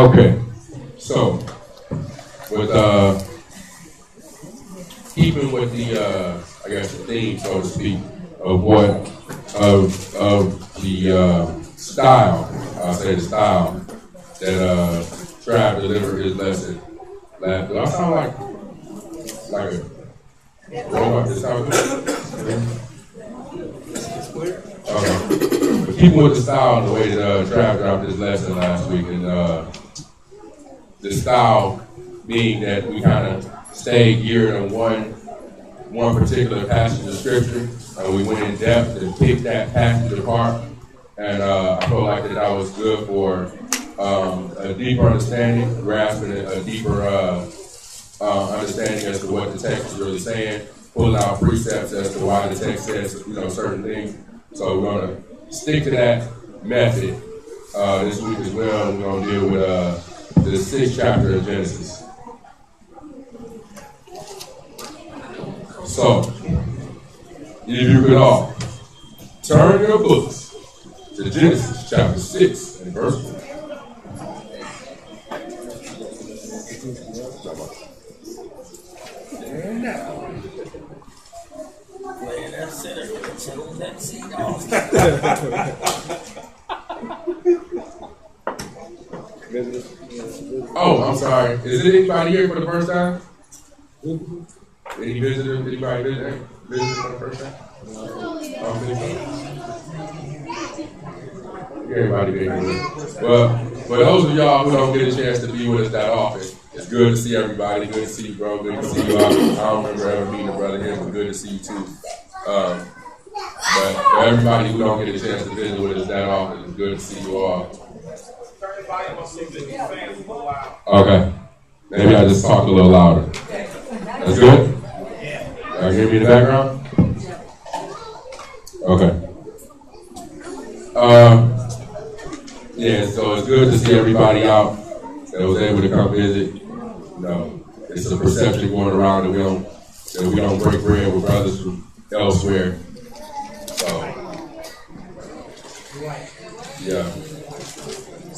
Okay, so with uh, keeping with the uh, I guess the theme, so to speak, of what of of the uh, style, I'll say the style that uh, Trav delivered his lesson. Last, do I sound like like a robot? This sound Okay. But keeping with the style and the way that uh, Trav dropped his lesson last week, and uh, the style being that we kind of stayed geared on one one particular passage of scripture, we went in depth and picked that passage apart. And uh, I felt like that that was good for um, a deeper understanding, grasping a, deeper uh, uh, understanding as to what the text is really saying, pulling out precepts as to why the text says you know certain things. So we're to stick to that method uh, this week as well. We're to deal with uh, the sixth chapter of Genesis. So, if you could all turn your books to Genesis chapter 6 and verse 1. Oh, I'm sorry. Is it anybody here for the first time? Any visitors? Anybody visit, visit for the first time? Everybody been here. Well, for those of y'all who don't get a chance to be with us that often, it's good to see everybody. Good to see you, bro. Good to see you. I, I don't remember ever meeting a brother here, but good to see you too. Um, but for everybody who don't get a chance to visit with us that often, it's good to see you all. Okay. Maybe I just talk a little louder. That's good? Y'all hear me in the background? Okay. Um, yeah, so it's good to see everybody out that was able to come visit. Know, it's a perception going around that we don't that we don't break bread with brothers from elsewhere. So yeah.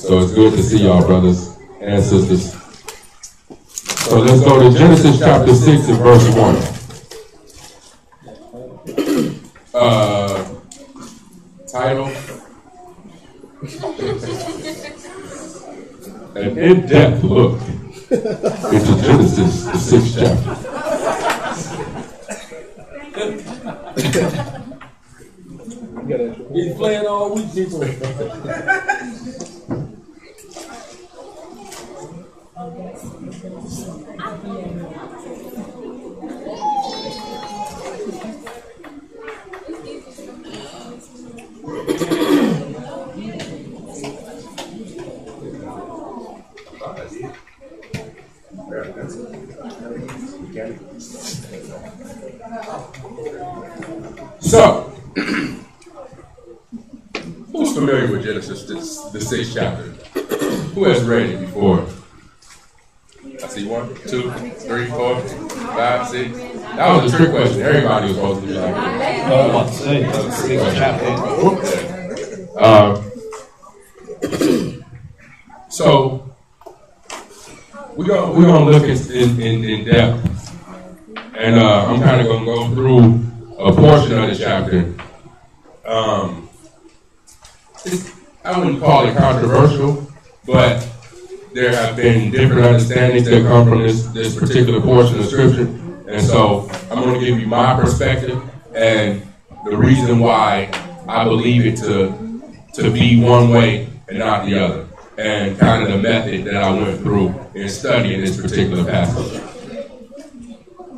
So it's good to see y'all, brothers and sisters. So let's go to Genesis chapter 6 and verse 1. Uh, title An in depth look into Genesis, the sixth chapter. He's playing all week, people. So, who's familiar with Genesis, this, the sixth chapter? Who has read it before? I see one, two, three, four, five, six. That was a trick question. Everybody was supposed to be like that. I was about to the. Um, so we're gonna we're gonna look in in, in depth, and uh, I'm kind of gonna go through a portion of the chapter. Um, it's, I wouldn't call it controversial, but there have been different understandings that come from this this particular portion of scripture, and so I'm going to give you my perspective and reason why I believe it to to be one way and not the other, and kind of the method that I went through in studying this particular passage.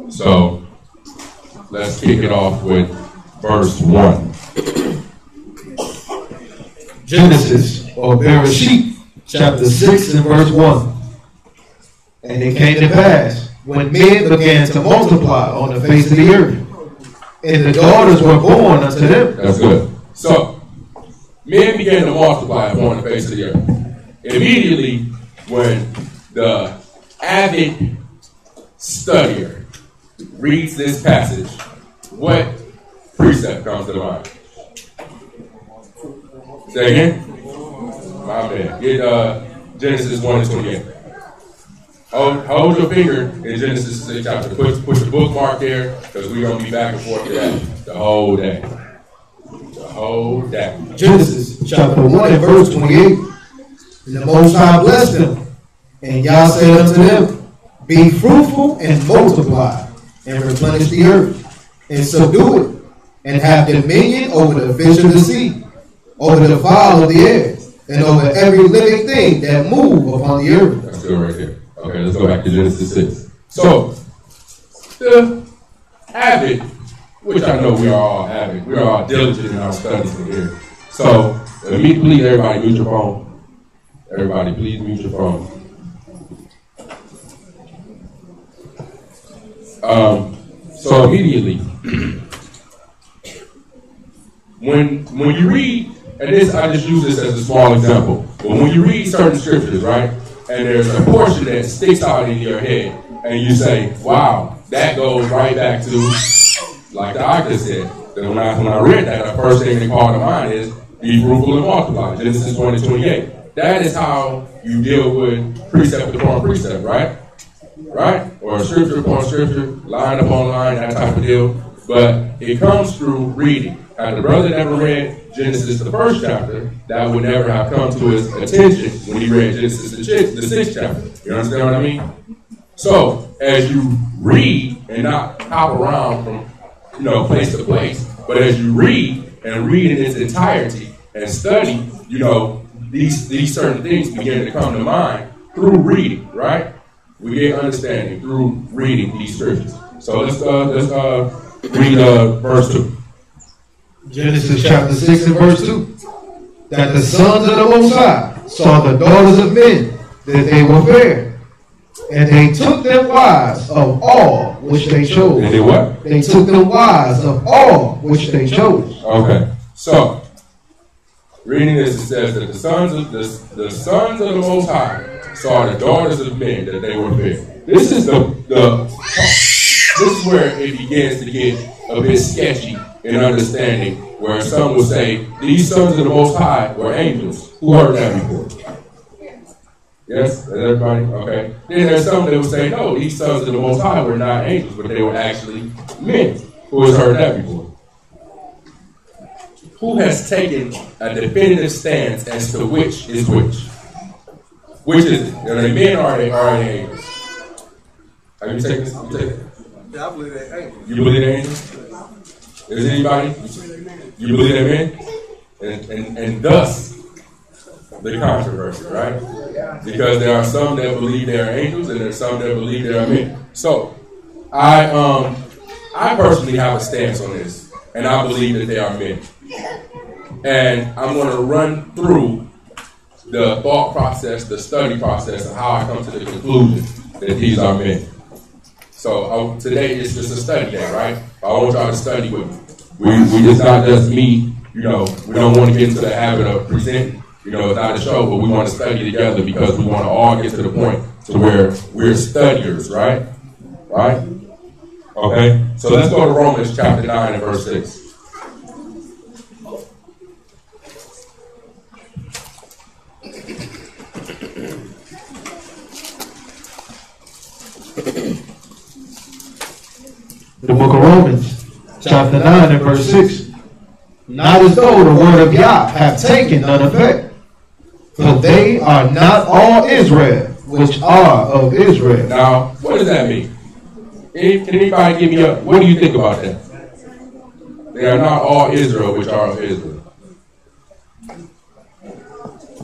So let's kick it off with verse one. Genesis or Bereshit, chapter 6 and verse 1. And it came to pass when men began to multiply on the face of the earth, and the daughters were born unto them. That's good. So, men began to multiply upon the face of the earth. Immediately, when the avid studier reads this passage, what precept comes to mind? Say again? My man. Get uh, Genesis 1 and 28. Hold, hold your finger in Genesis 6 chapter. Put, put the bookmark there because we're going to be back and forth to that the whole day. The whole day. Genesis chapter 1 and verse 28. And the Most High blessed them. And Yah said unto them, Be fruitful and multiply, and replenish the earth, and subdue it, and have dominion over the fish of the sea, over the fowl of the air, and over every living thing that move upon the earth. That's good right there. Okay, let's go back to Genesis 6. So, the habit, which I know we are all having, we are all diligent in our studies in here. So, me please everybody mute your phone. Everybody, please mute your phone. Um, so immediately, when when you read, and this I just use this as a small example, but when you read certain scriptures, right, and there's a portion that sticks out in your head, and you say, "Wow, that goes right back to," like the doctor said. Then when I when I read that, the first thing that called to mind is be fruitful and multiply. Genesis 20, 28. That is how you deal with precept upon precept, right? Right? Or scripture upon scripture, line upon line, that type of deal. But it comes through reading. Had the brother never read Genesis, the first chapter, that would never have come to his attention when he read Genesis, the, the sixth chapter. You understand what I mean? So, as you read and not hop around from you know place to place, but as you read and read in its entirety and study, you know these these certain things begin to come to mind through reading, right? We get understanding through reading these scriptures. So let's uh, let's uh, read uh, verse two. Genesis chapter 6 and verse 2. That the sons of the Most High saw the daughters of men, that they were fair. And they took them wives of all which they chose. And they what? They took them wives of all which they chose. Okay. So reading this, it says that the sons of the, the sons of the Most High saw the daughters of men that they were fair. This is the the this is where it begins to get a bit sketchy in understanding, where some will say these sons of the Most High were angels. Who heard that before? Yes, everybody? Okay. Then there's some that will say, no, these sons of the Most High were not angels, but they were actually men. Who has heard that before? Who has taken a definitive stance as to which is which? Which is it? Are they men or are they, are they angels? Have you taken this? Yeah, I believe they angels. you believe they're angels? Is anybody? You believe they're men? And, and, and thus, the controversy, right? Because there are some that believe they are angels and there's some that believe they are men. So, I um I personally have a stance on this, and I believe that they are men. And I'm going to run through the thought process, the study process, and how I come to the conclusion that these are men. So uh, today is just a study day, right? I want y'all to study with me. We, we just not just me, you know, we don't want to get into the habit of presenting. You know, it's not a show, but we want to study together because we want to all get to the point to where we're studiers, right? Right? Okay? So let's go to Romans chapter 9 and verse 6. The book of Romans, chapter 9 and verse 6. Not as though the word of Yah have taken none effect. For they are not all Israel, which are of Israel. Now, what does that mean? Any, can anybody give me a, what do you think about that? They are not all Israel, which are of Israel.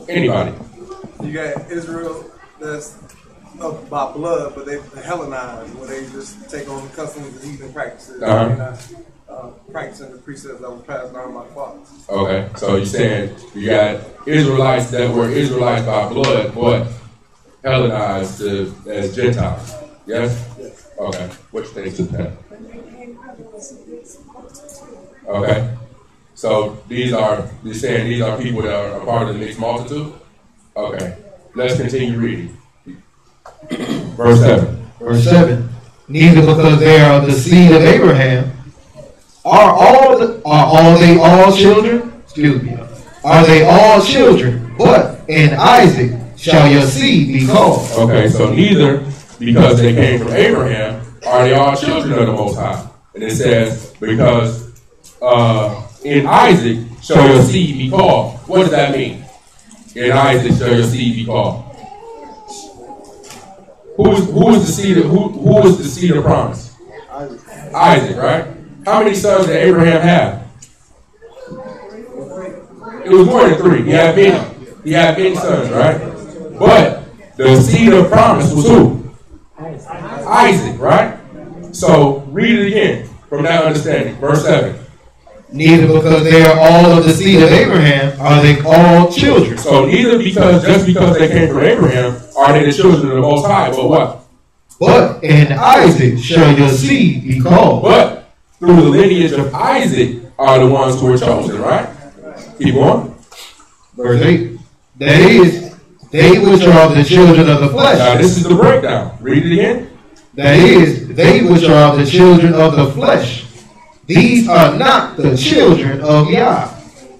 Anybody? You got Israel that's up by blood, but they Hellenized, where they just take on the customs and even practices. Uh-huh. They're not uh, practicing the precepts that were passed down by fathers. Okay, so you're saying you got Israelites that were Israelites by blood, but Hellenized to, as Gentiles. Yes? Okay. What you think of that? Okay. So these are you're saying these are people that are a part of the mixed multitude? Okay. Let's continue reading. Verse seven. Verse 7. Neither because they are of the seed of Abraham, are all the, are all they all children? Excuse me. Are they all children? But in Isaac shall your seed be called. Okay, so neither because they came from Abraham are they all children of the Most High. And it says, because uh, in Isaac shall your seed be called. What does that mean? In Isaac shall your seed be called. Who is, who is the seed of, who, who is the seed of promise? Isaac, right? How many sons did Abraham have? It was more than three. He had many. He had many sons, right? But the seed of promise was who? Isaac, right? So read it again from that understanding. Verse 7. Neither because they are all of the seed of Abraham are they all children. So neither because just because they came from Abraham are they the children of the Most High, but what? But in Isaac shall your seed be called. But through the lineage of Isaac are the ones who were chosen, right? Keep going. Verse 8. That is, they which are of the children of the flesh. Now this is the breakdown. Read it again. That is, they which are of the children of the flesh. These are not the children of Yah,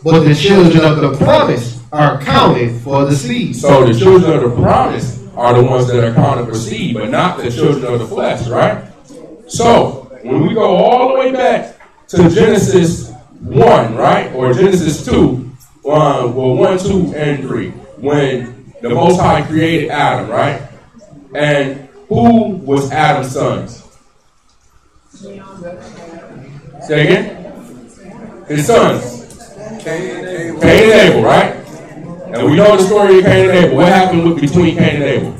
but the children of the promise are counted for the seed. So the children of the promise are the ones that are counted for seed, but not the children of the flesh, right? So when we go all the way back to Genesis 1, right? Or Genesis 2, uh, well, 1, 2, and 3, when the Most High created Adam, right? And who was Adam's sons? Say again? His sons. Cain, Abel, Cain and Abel, right? And we know the story of Cain and Abel. What happened with, between Cain and Abel?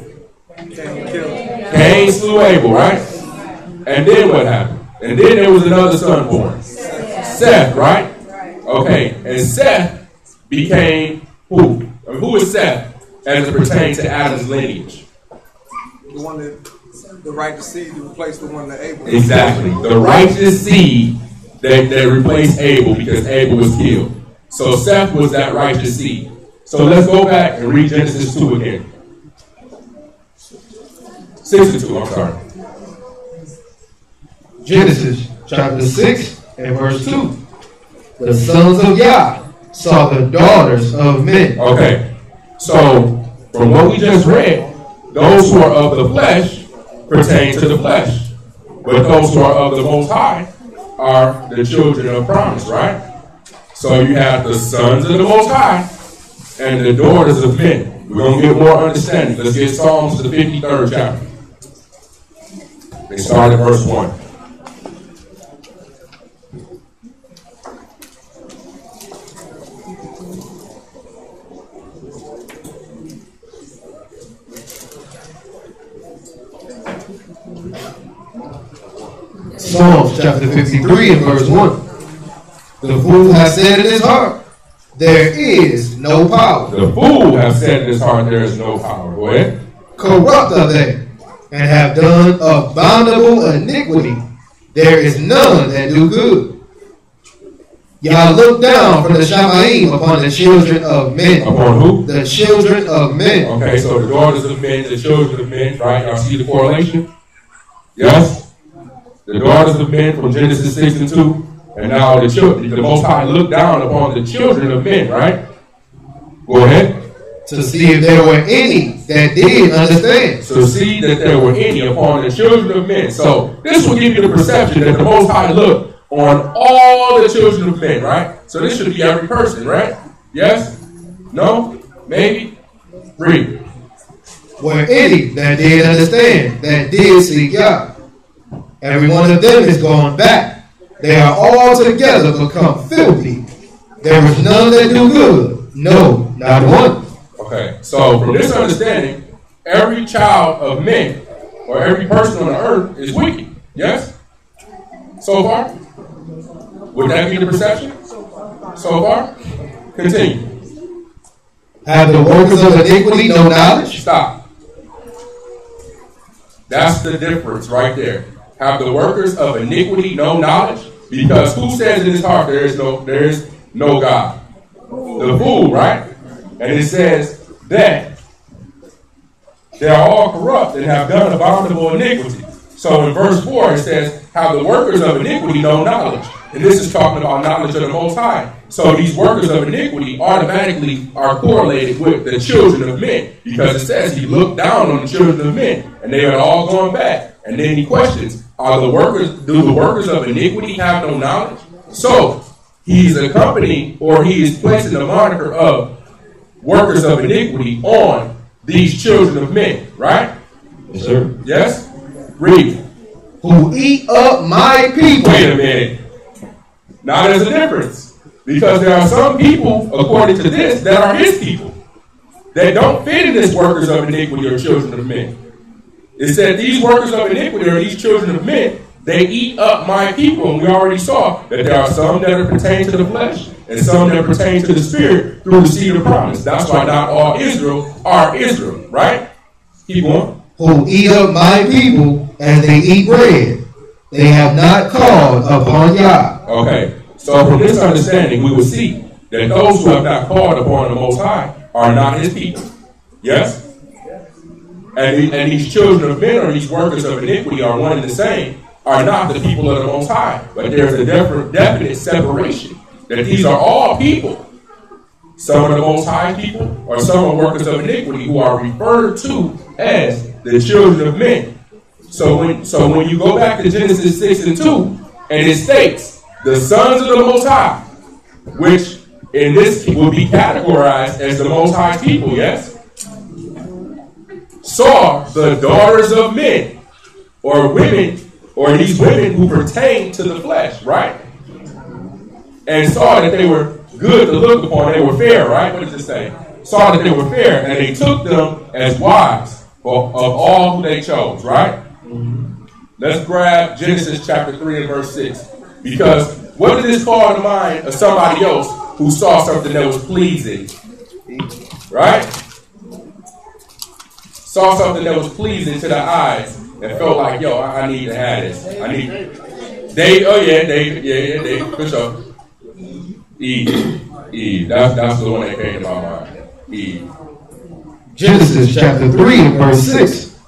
Cain slew Abel, right? And then what happened? And then there was another son born. Seth, right? Okay, and Seth became who? I mean, who is Seth as it pertains to Adam's lineage? The one that the right to seed to replace the one that Abel. Exactly. The righteous seed that, that replaced Abel because Abel was killed. So Seth was that righteous seed. So let's go back and read Genesis 2 again. 62, I'm sorry. Genesis chapter 6 and verse 2. The sons of Yah saw the daughters of men. Okay. So from what we just read, those who are of the flesh pertain to the flesh. But those who are of the most high are the children of promise, right? So you have the sons of the most high and the daughters of men. We're gonna get more understanding. Let's get Psalms to the 53rd chapter. They start at verse 1. Psalms chapter 53 and verse 1. The fool has said in his heart, There is no power. The fool has said in his heart there is no power. Go ahead. Corrupt are they, and have done abominable iniquity. There is none that do good. Y'all look down from the Shamaim upon the children of men. Upon who? The children of men. Okay, so the daughters of men, the children of men, right? Y'all see the correlation? Yes? The daughters of men from Genesis 6 and 2. And now the children, the Most High looked down upon the children of men, right? Go ahead. To see if there were any that did understand. So see that there were any upon the children of men. So this will give you the perception that the Most High looked on all the children of men, right? So this should be every person, right? Yes? No? Maybe? Read. Were any that did understand, that did seek Yah. Every one of them is gone back. They are all together become filthy. There is none that do good. No, not one. Okay, so from this understanding, every child of men or every person on the earth is wicked. Yes? So far? Would that be the perception? So far? Continue. Have the workers of iniquity no knowledge? Stop. That's the difference right there. Have the workers of iniquity no knowledge? Because who says in his heart there is no there is no God? The fool, right? And it says that they are all corrupt and have done abominable iniquity. So in verse 4 it says, Have the workers of iniquity no knowledge? And this is talking about knowledge of the Most High. So these workers of iniquity automatically are correlated with the children of men because it says he looked down on the children of men and they are all going back. And then he questions, are the workers, do the workers of iniquity have no knowledge? So he's accompanied or he is placing the moniker of workers of iniquity on these children of men, right? Yes, sir. Yes? Read. Who eat up my people. Wait a minute. Now there's a difference. Because there are some people, according to this, that are his people. That don't fit in this workers of iniquity or children of men. It said these workers of iniquity or these children of men, they eat up my people. And we already saw that there are some that are pertain to the flesh and some that pertain to the spirit through the seed of promise. That's why not all Israel are Israel, right? Keep going. Who eat up my people as they eat bread. They have not called upon Yah. Okay. So from this understanding, we will see that those who have not called upon the Most High are not His people. Yes? And, the, and these children of men or these workers of iniquity are one and the same, are not the people of the Most High. But there's a definite, definite separation that these are all people. Some of the Most High people, or some are workers of iniquity who are referred to as the children of men. So when so when you go back to Genesis 6 and 2, and it states, the sons of the Most High, which in this would be categorized as the Most High people, yes? Saw the daughters of men, or women, or these women who pertain to the flesh, right? And saw that they were good to look upon, they were fair, right? What does it say? Saw that they were fair, and they took them as wives of all who they chose, right? Mm-hmm. Let's grab Genesis chapter 3 and verse 6. Because what did this call to mind of somebody else who saw something that was pleasing? Right? Saw something that was pleasing to the eyes and felt like, yo, I, I need to have this. I need Dave, oh yeah, Dave, yeah, yeah, Dave, for sure. Eve. Eve. That's that's the one that came to my mind. Eve. Genesis chapter 3 verse 6.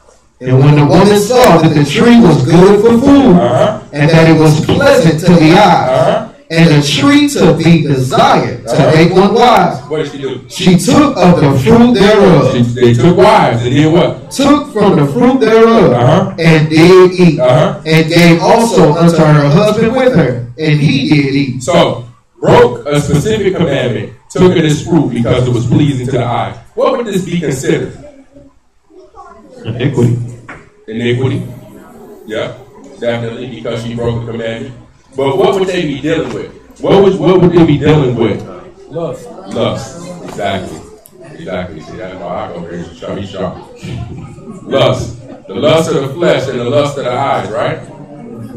And when the woman saw that the tree was good for food, Uh-huh. and that it was pleasant to the eye, Uh-huh. And a tree to be desired to make one wise, What did she do? she took of the fruit thereof, She, they took wives and did what? took from the fruit thereof, Uh-huh. and did eat, Uh-huh. and gave also unto her husband with her, and he did eat. So, broke a specific commandment, took it as fruit because it was pleasing to the eye. What would this be considered? Iniquity. Iniquity. Yeah, definitely because she broke a commandment. But what would they be dealing with? What would what would they be dealing with? Lust. Lust. Exactly. Exactly. See, that's why I go here. He's sharp. He's sharp. Lust. The lust of the flesh and the lust of the eyes, right?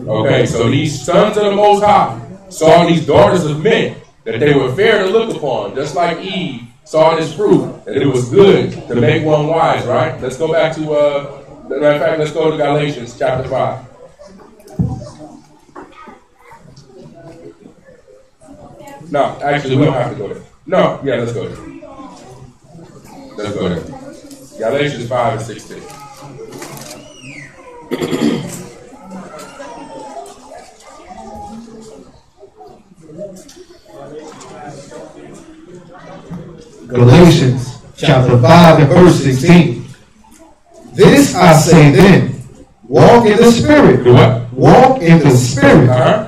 Okay, so these sons of the Most High saw these daughters of men that they were fair to look upon, just like Eve saw this fruit, that it was good to make one wise, right? Let's go back to, uh, matter of fact, let's go to Galatians chapter 5. No, actually, we don't have to go there. No, yeah, let's go there. Let's go there. Galatians 5 and 16. Galatians chapter 5 and verse 16. This I say then, walk in the spirit. Do what? Walk in the spirit, Uh-huh.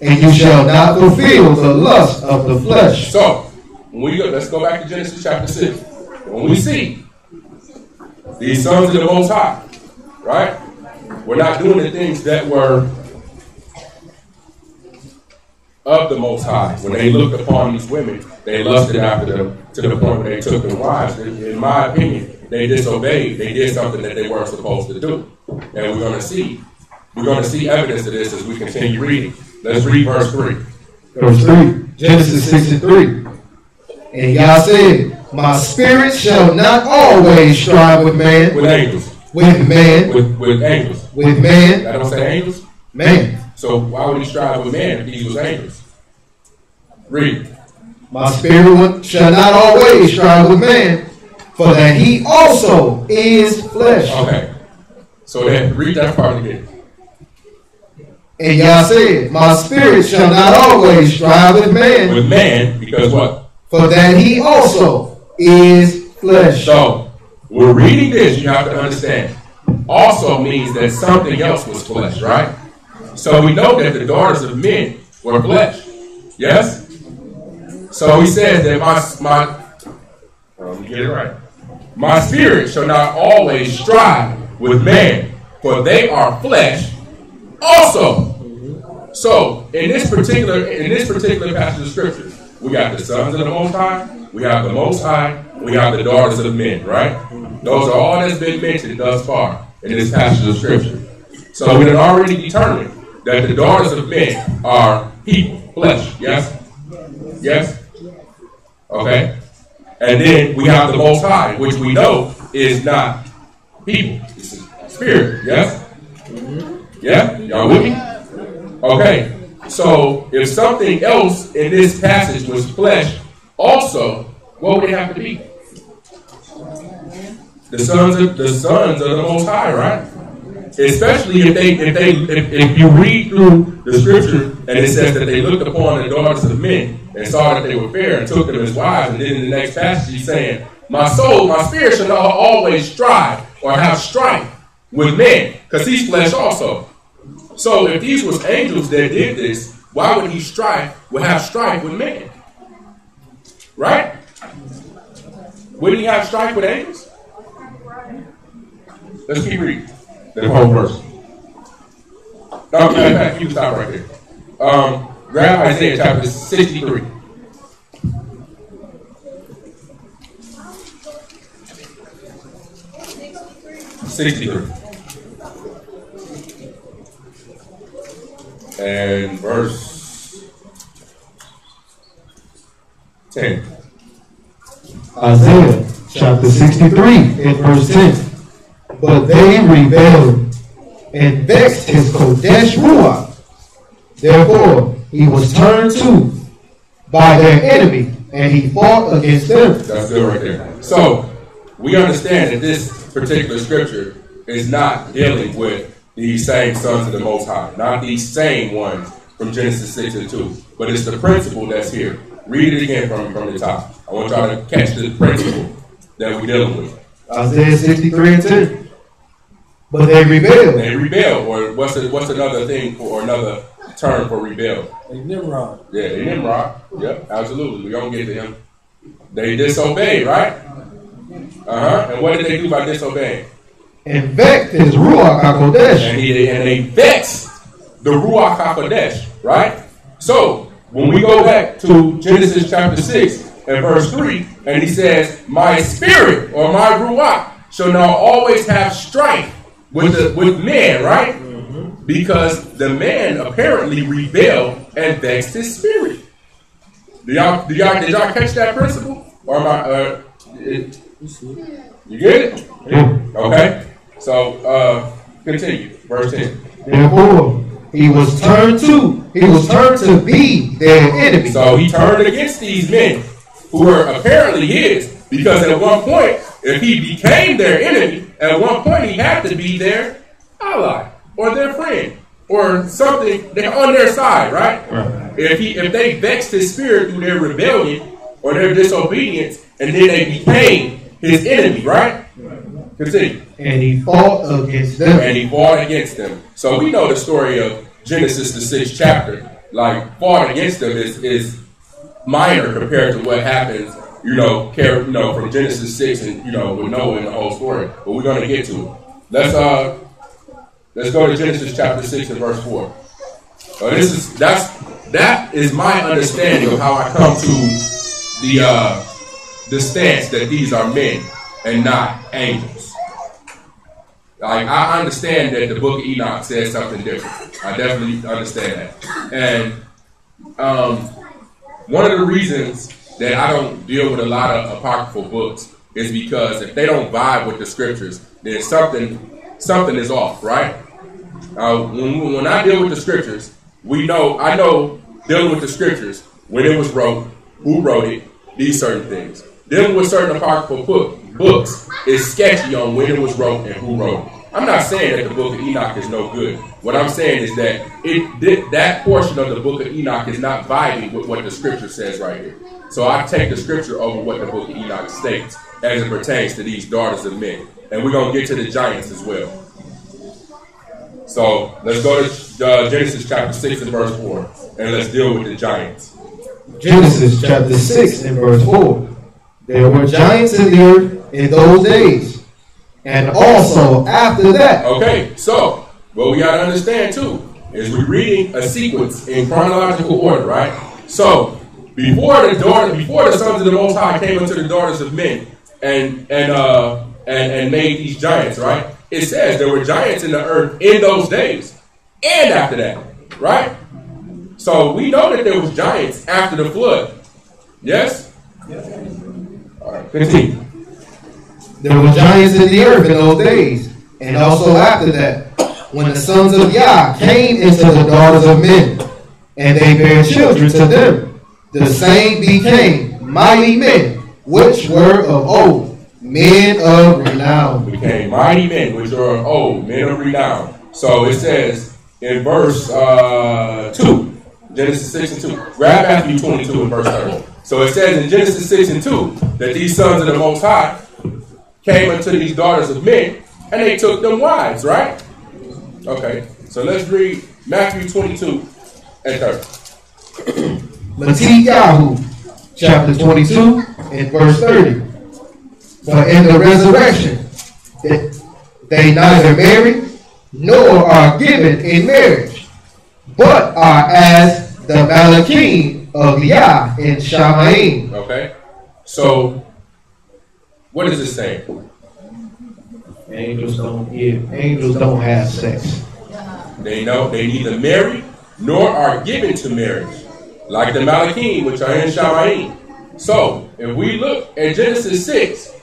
And you shall not fulfill the lust of the flesh. So, when we let's go back to Genesis chapter 6. When we see these sons of the Most High, right? We're not doing the things that were of the Most High. When they looked upon these women, they lusted after them to the point where they took them wives. In in my opinion, they disobeyed. They did something that they weren't supposed to do. And we're going to see. We're going to see evidence of this as we continue reading. Let's read verse 3. Verse 3, Genesis 6 and 3. And Yah said, My spirit shall not always strive with man, With angels. with man, With, with angels. with man, That don't say angels? man. So why would he strive with man if he was angels? Read. My spirit shall not always strive with man, for that he also is flesh. Okay. So then read that part again. And Yah said, My spirit shall not always strive with man, with man because what? for that he also is flesh. So we're reading this. You have to understand. Also means that something else was flesh, right? So we know that the daughters of men were flesh. Yes. So he says that my my um, get it right. My spirit shall not always strive with man, for they are flesh also. So in this particular in this particular passage of scripture, we got the sons of the Most High, we have the Most High, we have the daughters of men, right? Those are all that's been mentioned thus far in this passage of scripture. So we have already determined that the daughters of men are people, flesh. Yes? Yes? Okay. And then we have the Most High, which we know is not people, it's spirit. Yes? Yeah? Y'all with me? Okay. So if something else in this passage was flesh, also, what would it have to be? The sons of the sons of the Most High, right? Especially if they if they if, if you read through the scripture and it says that they looked upon the daughters of men and saw that they were fair and took them as wives, and then in the next passage he's saying, My soul, my spirit shall not always strive or have strife with men, because he's flesh also. So if these was angels that did this, why would he strive would have strife with men? Right? Wouldn't he have strife with angels? Let's keep reading the whole verse. No, matter of fact, you can stop right there. Um, grab Isaiah chapter 63. Sixty-three. And verse ten. Isaiah chapter 63 and verse 10. But they rebelled and vexed his Kodesh Ruach. Therefore, he was turned to by their enemy, and he fought against them. That's good right there. So we understand that this particular scripture is not dealing with these same sons of the Most High, not these same ones from Genesis 6 and 2, but it's the principle that's here. Read it again from, from the top. I want y'all to catch the principle that we're dealing with. Isaiah 63 and 10. But they rebelled They rebel, or what's a, what's another thing for, or another term for rebel? They Nimrod. Yeah, they Nimrod. Yep, absolutely. We're going to get to him. They disobeyed, right? Uh huh. And what did they do by disobeying? And vexed his Ruach HaKodesh. And, he, and they vexed the Ruach HaKodesh, right? So, when we go back to Genesis chapter 6 and verse 3, and he says, My spirit or my Ruach shall now always have strife with, the, with men, right? Because the man apparently rebelled and vexed his spirit. Do y'all, do y'all, did y'all catch that principle? Or am I, uh, it, you get it? Okay. So, uh, continue. Verse 10. Therefore, he was turned to, he was turned to be their enemy. So he turned against these men who were apparently his, because at one point, if he became their enemy, at one point he had to be their ally or their friend or something. They're on their side, right? If he, if they vexed his spirit through their rebellion or their disobedience, and then they became his enemy, right? Continue. And he fought against them. and he fought against them. So we know the story of Genesis, the sixth chapter. Like fought against them is is minor compared to what happens, you know, care, you know, from Genesis six and you know with Noah and the whole story. But we're gonna get to it. Let's uh let's go to Genesis chapter six and verse four. Uh, this is that's that is my understanding of how I come to the uh the stance that these are men and not angels. Like I understand that the book of Enoch says something different. I definitely understand that. And um, one of the reasons that I don't deal with a lot of apocryphal books is because if they don't vibe with the scriptures, then something something is off, right? Uh, when, when I deal with the scriptures, we know I know dealing with the scriptures when it was wrote, who wrote it, these certain things. Dealing with certain apocryphal book, books is sketchy on when it was wrote and who wrote it. I'm not saying that the book of Enoch is no good. What I'm saying is that it that- that portion of the book of Enoch is not vibing with what the scripture says right here. So I take the scripture over what the book of Enoch states as it pertains to these daughters of men. And we're gonna get to the giants as well. So let's go to uh, Genesis chapter 6 and verse 4, and let's deal with the giants. Genesis chapter 6 and verse 4. There were giants in the earth in those days, and also after that. Okay, so what we gotta understand too is we're reading a sequence in chronological order, right? So before the daughter, before the sons of the Most High came unto the daughters of men and and uh and, and made these giants, right? It says there were giants in the earth in those days and after that, right? So we know that there was giants after the flood. Yes. All right, continue. There were giants in the earth in those days, and also after that, when the sons of Yah came into the daughters of men, and they bare children to them, the same became mighty men, which were of old, men of renown. became mighty men, which are old, men of renown. So it says in verse uh, 2, Genesis 6 and 2. Grab Matthew 22 and verse 30. So it says in Genesis 6 and 2 that these sons of the Most High came unto these daughters of men and they took them wives, right? Okay, so let's read Matthew 22 and 30. Matthew chapter 22 and verse 30. For in the resurrection, they neither marry nor are given in marriage, but are as the Malachim of Yah and Shamaim. Okay, so what is it saying? Angels don't give. Angels don't have sex. They know they neither marry nor are given to marriage, like the Malachim, which are in Shamaim. So, if we look at Genesis 6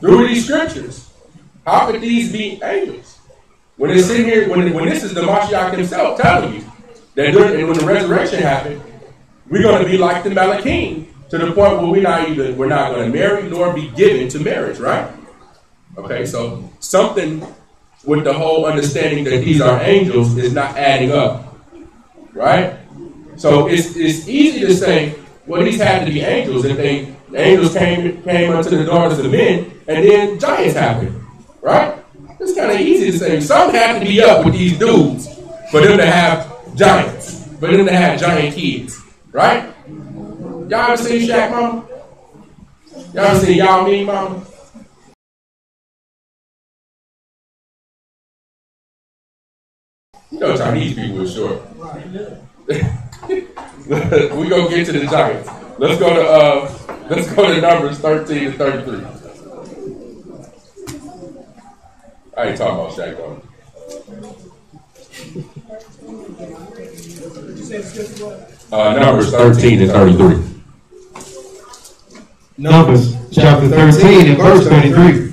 through these scriptures, how could these be angels? When it's in here, when, when this is the Mashiach himself telling you that during, when the resurrection happened, we're going to be like the Malachim to the point where we're not even we're not going to marry nor be given to marriage, right? Okay, so something with the whole understanding that these are angels is not adding up, right? So it's, it's easy to say, well, these had to be angels and they the angels came came unto the daughters of men, and then giants happened, right? It's kind of easy to say some had to be up with these dudes for them to have giants, for them to have giant kids, right? Y'all ever seen Shaq, mama? Y'all ever seen Yao Ming, mama? You know Chinese people are short. we gonna get to the Giants. Let's go to uh, let's go to numbers thirteen to thirty-three. I ain't talking about Shaq though. Uh, numbers thirteen to thirty-three. Numbers chapter 13 and verse 33.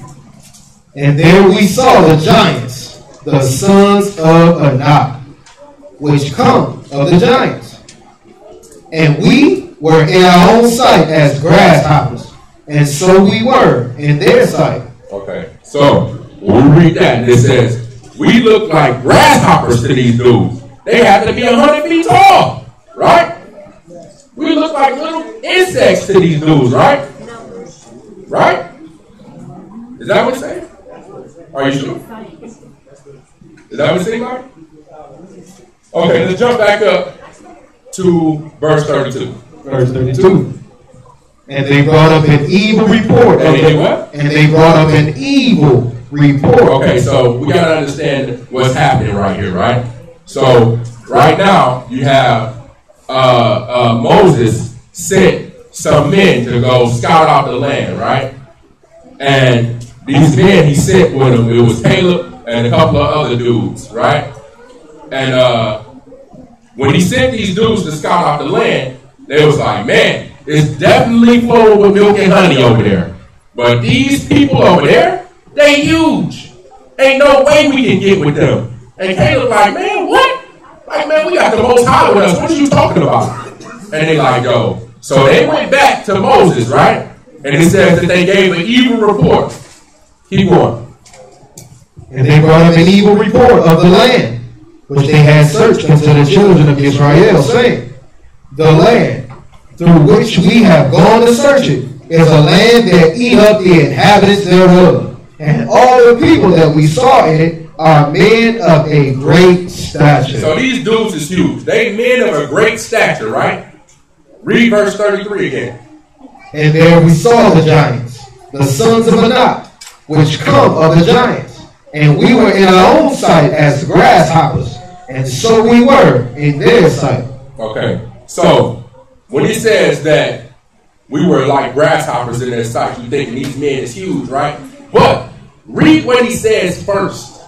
And there we saw the giants, the sons of Anak, which come of the giants. And we were in our own sight as grasshoppers, and so we were in their sight. Okay, so we read that, it says, we look like grasshoppers to these dudes. They have to be 100 feet tall, right? We look like little insects to these dudes, right? Right? Is that what it's saying? Are you sure? Is that what it's saying, like? Okay, let's jump back up to verse 32. Verse 32. And they brought up an evil report. And they what? And they brought up an evil report. Okay, so we gotta understand what's happening right here, right? So right now you have uh, uh, Moses sent some men to go scout out the land, right? And these men he sent with him, it was Caleb and a couple of other dudes, right? And uh, when he sent these dudes to scout out the land, they was like, man, it's definitely full with milk and honey over there. But these people over there, they huge. Ain't no way we can get with them. And Caleb like, man, what? Like, man, we got the most high with us. What are you talking about? And they like, yo. So they went back to Moses, right? And it says that they gave an evil report. Keep going. And they brought up an evil report of the land, which they had searched unto the children of Israel, saying, The land through which we have gone to search it is a land that eat up the inhabitants thereof. And all the people that we saw in it are men of a great stature. So these dudes is huge. They men of a great stature, right? Read verse 33 again. And there we saw the giants, the sons of Anak, which come of the giants. And we were in our own sight as grasshoppers, and so we were in their sight. Okay. So when he says that we were like grasshoppers in their sight, you thinking these men is huge, right? But read what he says first.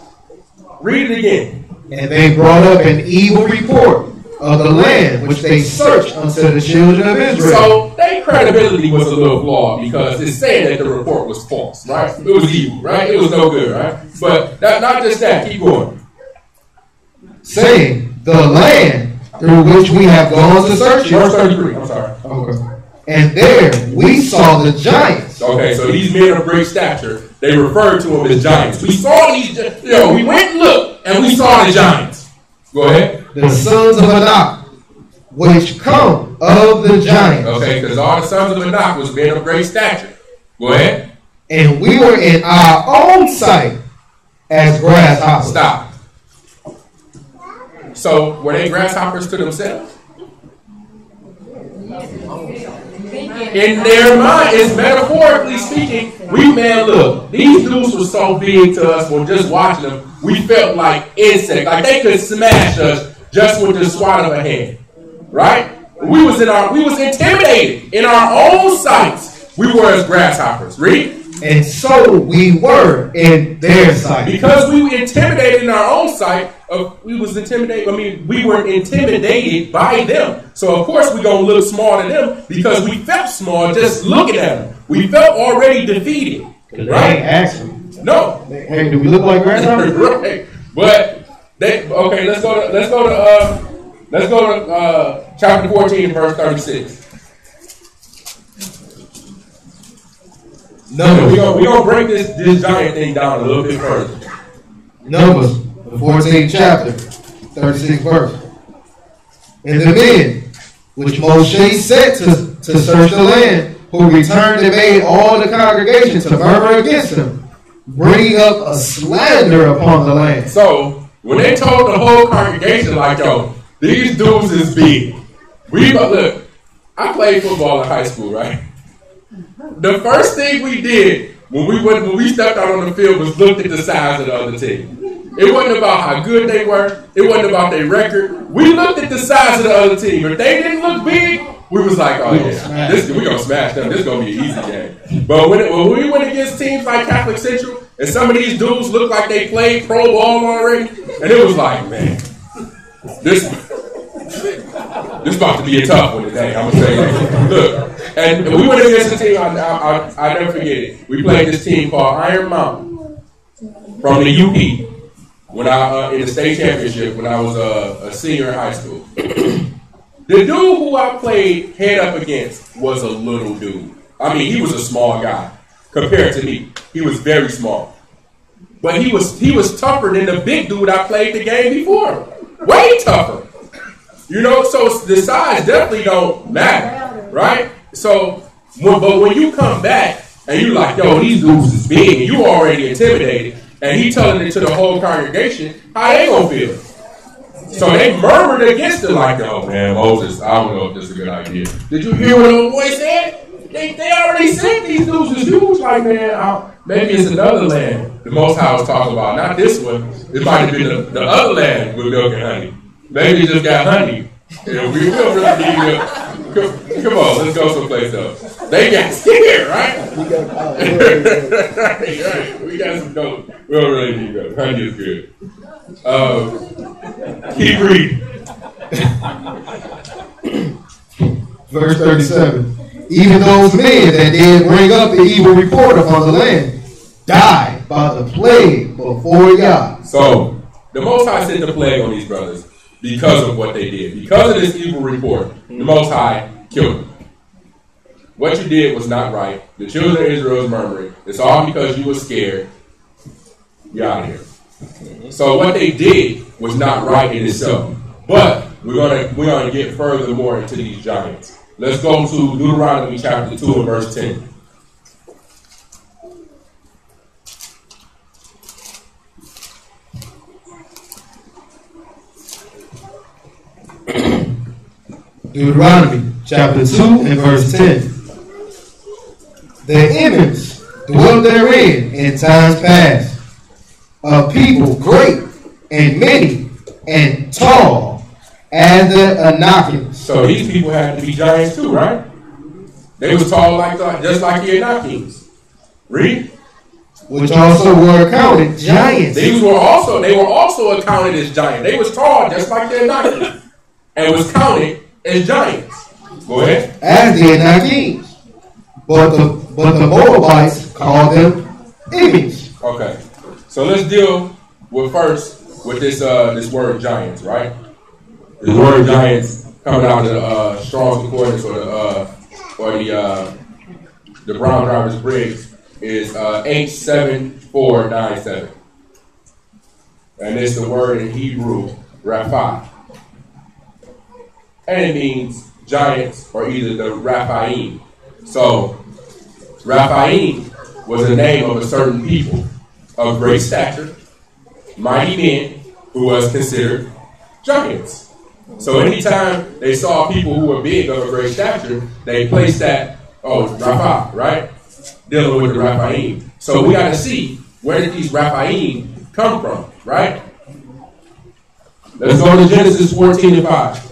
Read it again. And they brought up an evil report of the land which they searched unto the children of Israel. So their credibility was a little flawed because it's saying that the report was false, right? It was evil, right? It was no good, right? But that, not just that. Keep going. saying, The land through which we have gone to search Verse 33. I'm sorry. Okay. And there we saw the giants. Okay, so these men of great stature, they referred to them as giants. We saw these, you know, we went and looked, and we saw the giants. Go ahead. The sons of Anak, which come of the giants. Okay, because all the sons of Anak was men of great stature. Go ahead. And we were in our own sight as grasshoppers. Stop. So were they grasshoppers to themselves? In their mind, it's metaphorically speaking, we man, look, these dudes were so big to us when just watching them, we felt like insects. Like they could smash us just with the swat of a hand. Right? We was in our we was intimidated in our own sights. We were as grasshoppers. Read. And so we were in their sight. Because we were intimidated in our own sight, uh, we was intimidated. I mean, we were intimidated by them. So of course we gonna look small to them because we felt small just looking at them. We felt already defeated, right? asking. No, Hey, do we look like grasshoppers? right. But they okay. Let's go to let's go to uh, let's go to uh, chapter fourteen, verse thirty six. No, we gonna we gonna break this this giant thing down a little bit further. Numbers, the 14th chapter, 36th verse. And the men which Moshe sent to, to search the land, who returned and made all the congregation to murmur against him, bringing up a slander upon the land. So when they told the whole congregation, like, yo, these dudes is big. We but look, I played football in high school, right? The first thing we did when we went when we stepped out on the field was looked at the size of the other team. It wasn't about how good they were. It wasn't about their record. We looked at the size of the other team. If they didn't look big, we was like, oh yeah, this we gonna smash them. This gonna be an easy game. But when, it, when we went against teams like Catholic Central, and some of these dudes looked like they played pro ball already, and it was like, man, this this about to be a tough one today. I'm gonna say, like, look, and we went against a team. I, I, I, I never forget it. We played this team called Iron Mountain from the UP when I uh, in the state championship when I was a, a senior in high school. The dude who I played head up against was a little dude. I mean, he was a small guy compared to me. He was very small, but he was he was tougher than the big dude I played the game before. Way tougher. You know, so the size definitely don't matter, right? So, but when you come back and you like, yo, these dudes is big, and you already intimidated, and he telling it to the whole congregation, how they gonna feel? So they murmured against it, like, oh man, Moses, I don't know if this is a good idea. Did you hear what the boy said? They, they already sent these dudes is huge, like man, uh, maybe it's another land. The Most High was talking about, not this one. It might have been the, the other land with milk and honey. Maybe it just got honey. Yeah, we really need come on, let's go someplace else. They got scared, right? We got power. right, right. We got some dope. We don't really need milk. Honey is good. Um, keep reading. Verse 37. Even those men that did bring up the evil report upon the land died by the plague before Yah. So, the Most High sent the plague on these brothers because of what they did. Because of this evil report, the Most High killed them. What you did was not right. The children of Israel is murmuring. It's all because you were scared. You're out of here. So what they did was not right in itself. But we're gonna we're gonna get further more into these giants. Let's go to Deuteronomy chapter two and verse ten. Deuteronomy chapter 2 and verse 10. The Emims dwelt therein in times past, a people great and many and tall as the Anakims. So these people had to be giants too, right? They was tall like the, just like the Anakims. Read. which also were accounted giants. These were also they were also accounted as giants. They was tall just like the Anakims, and was counted as giants. Go ahead. as the Anakims. But the but the Moabites called them Emims. Okay. So let's deal with first with this uh this word giants, right? The word giants coming out of the uh, Strong's Concordance or the uh, or the uh, the Brown Drivers Briggs is uh, H seven four nine seven, and it's the word in Hebrew Rapha, and it means giants or either the Raphaim. So Raphaim was the name of a certain people of great stature, mighty men who was considered giants. So anytime they saw people who were big of a great stature, they placed that, oh, Rapha, right? Dealing with the Raphaim. So we got to see where did these Raphaim come from, right? Let's go to Genesis 14 and 5.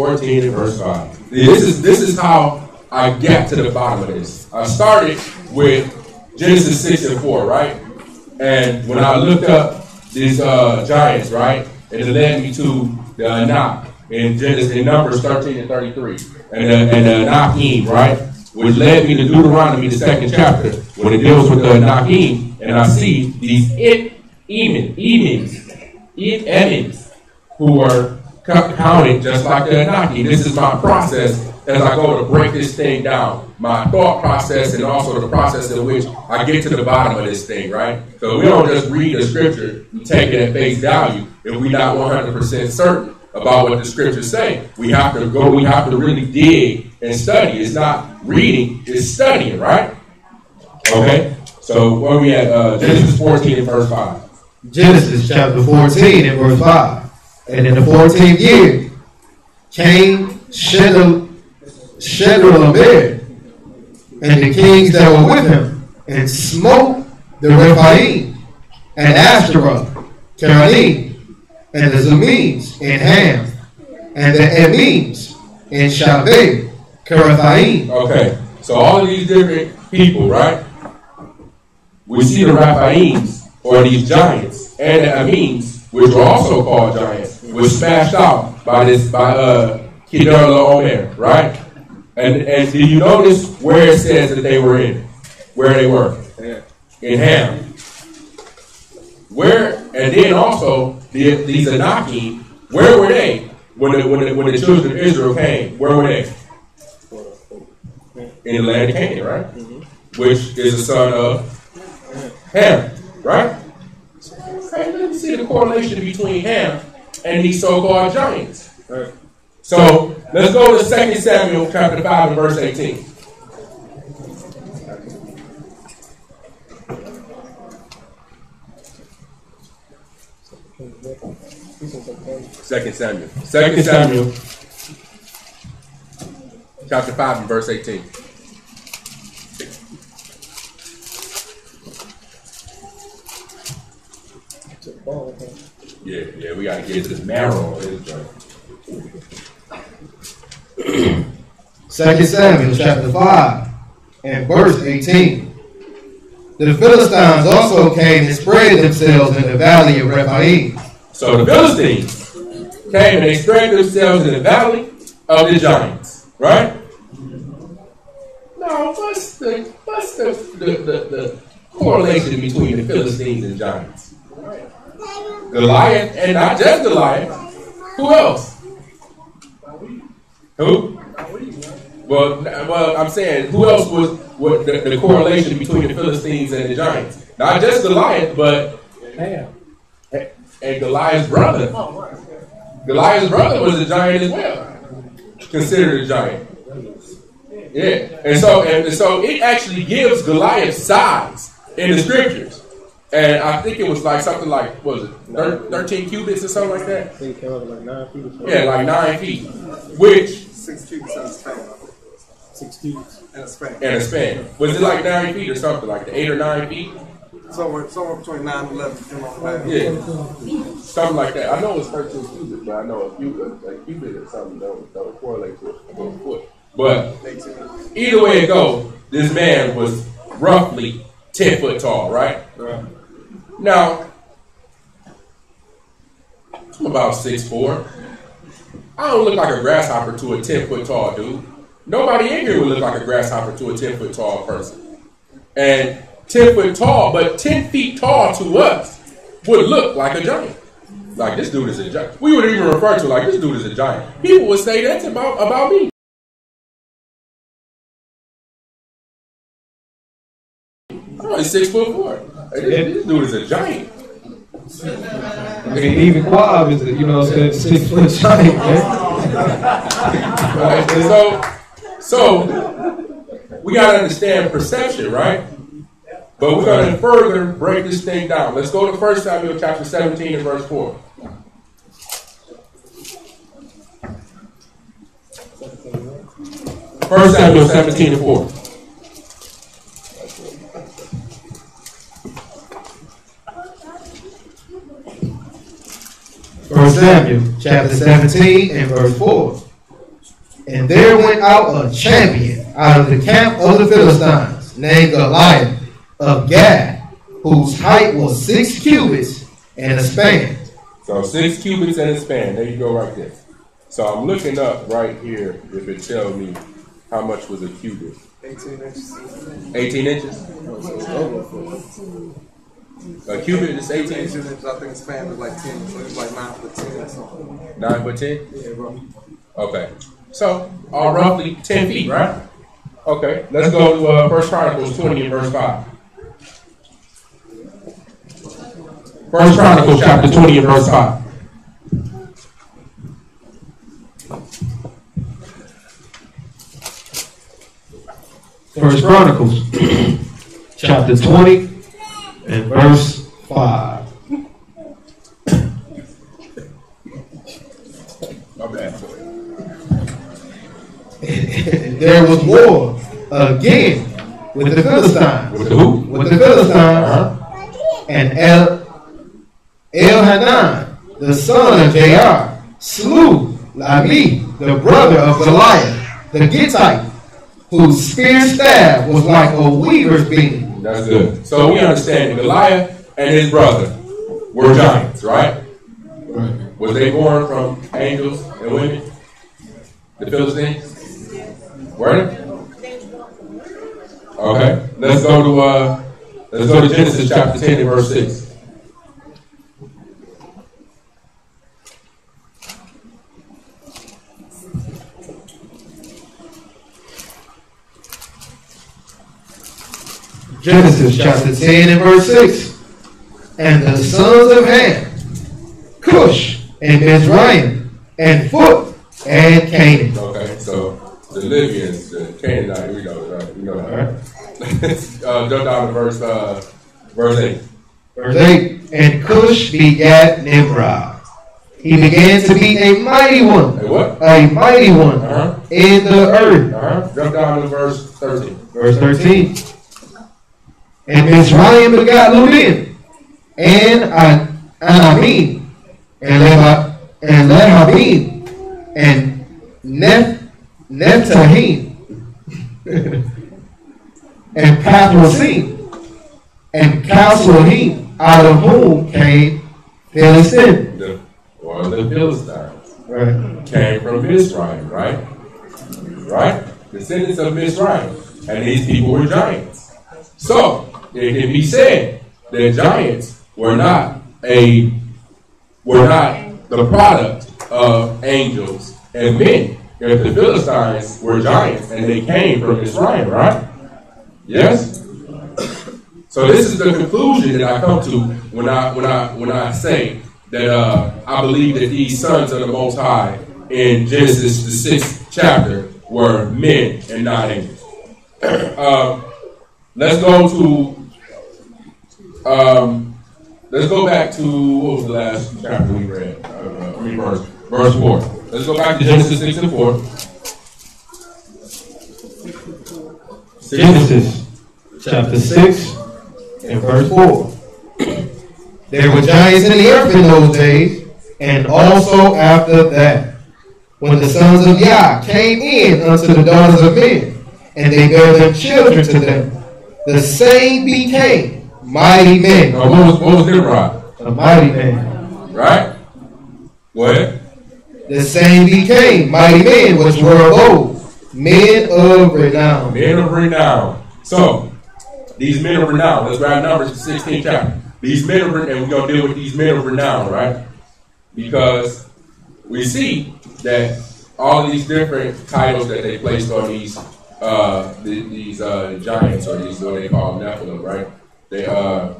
Fourteen and verse five. This is this is how I get to the bottom of this. I started with Genesis six and four, right? And when I looked up these uh, giants, right, it led me to the Anak in Genesis in Numbers thirteen and thirty three, and the and the Anakim, right, which led me to Deuteronomy, the second chapter, when it deals with the Anakim, and I see these it Emin, Emins, Emins, who were co- counted just like the Anakim. This is my process as I go to break this thing down. My thought process and also the process in which I get to the bottom of this thing, right? So we don't just read the scripture and take it at face value if we're not 100% certain about what the scriptures say. We have to go, we have to really dig and study. It's not reading, it's studying, right? Okay? So where we at? Uh, Genesis 14 and verse 5. Genesis chapter 14 and verse 5. And in the 14th year came Shedel, Shedelamed and the kings that were with him and smote the Rephaim and Ashtaroth, Karnaim, and the Zamins in Ham, and the Emims in Shaveh, Kiriathaim. Okay, so all these different people, right? We see the Raphaims, or these giants, and the Amims, which were also called giants, was smashed out by this by uh Chedorlaomer, right? And and do you notice where it says that they were in? Where they were? In Ham. Where and then also the, these Anakim, where were they when the, when the, when the children of Israel came? Where were they? in the land of Canaan, right? Which is the son of Ham, right? Okay, let me see the correlation between Ham and these so-called giants. So let's go to 2 Samuel chapter 5 and verse 18. Second Samuel. Second Samuel chapter 5 and verse 18. Yeah, yeah, we gotta get to the marrow of this joint. Second Samuel chapter 5 and verse 18. The Philistines also came and spread themselves in the valley of Rephaim. So the Philistines came and they spread themselves in the valley of the giants, right? Now, what's the what's the the, the, the correlation between the Philistines and giants? Goliath, and not just Goliath. Who else? Who? Well, well, I'm saying who else was what the, the correlation between the Philistines and the Giants? Not just Goliath, but and Goliath's brother. Goliath's brother was a giant as well, considered a giant. Yeah, and so and so it actually gives Goliath size in the scriptures, and I think it was like something like what was it thir- thirteen cubits or something like that? I think it came up like nine feet or something. Yeah, like nine feet, which Six cubits in a span. Six cubits. In a span. and a span was it like nine feet or something like the eight or nine feet? Somewhere, somewhere between nine and eleven, depending on the bag. Yeah, something like that. I know it's thirteen cubits, but I know a cubit, a cubit or something don't don't correlate to a foot. But either way it goes, this man was roughly ten foot tall, right? Right. Now, I'm about six four. I don't look like a grasshopper to a ten foot tall dude. Nobody in here would look like a grasshopper to a ten foot tall person. And ten foot tall, but ten feet tall to us would look like a giant. Like this dude is a giant. We would even refer to like this dude is a giant. People would say that's about about me. I'm only six foot four. Hey, this, this dude is a giant. I mean, even Quab is, a, you know, what I'm saying, six foot giant, man. Right? So, so we gotta understand perception, right? But we're gonna further break this thing down. Let's go to 1 Samuel chapter 17 and verse 4. First Samuel 17 and 4. First Samuel, chapter 17 and verse 4. And there went out a champion out of the camp of the Philistines, named Goliath of Gath, whose height was six cubits and a span. So six cubits and a span. There you go, right there. So I'm looking up right here if it tells me how much was a cubit. Eighteen inches. 18 inches. A cubit is 18 Eighteen inches. inches, I think the span was like ten, so it was like nine foot ten or something. Nine foot ten. Yeah, bro. Okay. So all roughly ten feet, right? Okay. Let's go to uh, First Chronicles 20 and verse 5. First Chronicles chapter 20 and verse 5. First Chronicles, chapter 20 and verse 5. My bad. And there was war again with the Philistines. With the who? With the Philistines. Uh-huh. And El Elhanan, the son of Jair, slew Labi, the brother of Goliath, the Gittite, whose spear staff was like a weaver's beam. That's good. So we understand that Goliath and his brother were giants, right? Was they born from angels and women? The Philistines? Were they? Okay. Let's go to uh let's go to Genesis chapter 10 and verse 6. Genesis chapter 10 and verse 6. And the sons of Ham, Cush, and Mizraim, and Phut, and Canaan. Okay, so the Libyans, the Canaanite, we know that, right? We know that, right? Uh, jump down to verse uh verse 8. Verse 8. And Cush begat Nimrod. He began to be a mighty one, Hey, what? a mighty one Uh-huh. in the earth. Uh-huh. Jump down to verse 13. Verse 13. And Mizraim begot Ludim, and An- Anamim, and Leha- and Lehabim, and Neph- Nephtahim, and Pathrusim, and Casluhim, out of whom came Philistim. The, or the Philistines. Right. came from Mizraim, right? Right? Descendants of Mizraim. And these people were giants. So, it can be said that giants were not a were not the product of angels and men. if the Philistines were giants and they came from Israel, right? Yes. So this is the conclusion that I come to when I when I when I say that uh, I believe that these sons of the Most High in Genesis the sixth chapter were men and not angels. uh, let's go to um, let's go back to what was the last chapter we read? Uh, I mean verse verse four. Let's go back to Genesis six and four. Genesis chapter 6 and verse 4. There were giants in the earth in those days, and also after that, when the sons of Yah came in unto the daughters of men, and they bare them children to them, the same became mighty men. Uh, what was what was Nimrod? A mighty man. Right? Go ahead. The same became mighty men which were of old, men of renown. Men of renown. So, these men of renown, let's grab Numbers 16 chapter. These men of renown, and we're going to deal with these men of renown, right? Because we see that all these different titles that they placed on these uh, the, these uh, giants, or these what they call Nephilim, right? They uh,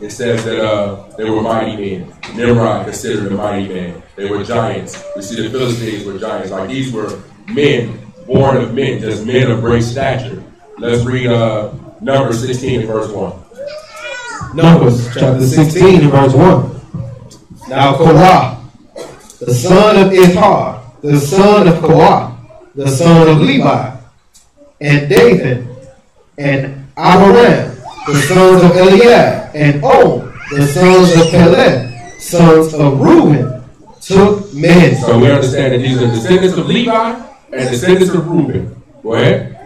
it says that uh, they were mighty men. Nimrod considered a mighty man. They were giants. We see the Philistines were giants. Like these were men born of men, just men of great stature. Let's read uh, Numbers 16 and verse 1. Numbers chapter 16 and verse 1. Now Korah, the son of Ithar, the son of Korah, the son of Levi, and Dathan, and Abiram, the sons of Eliab, and On, the sons of Peleth, sons of Reuben, took men. So we understand that these are descendants of Levi and descendants of Reuben. Go ahead.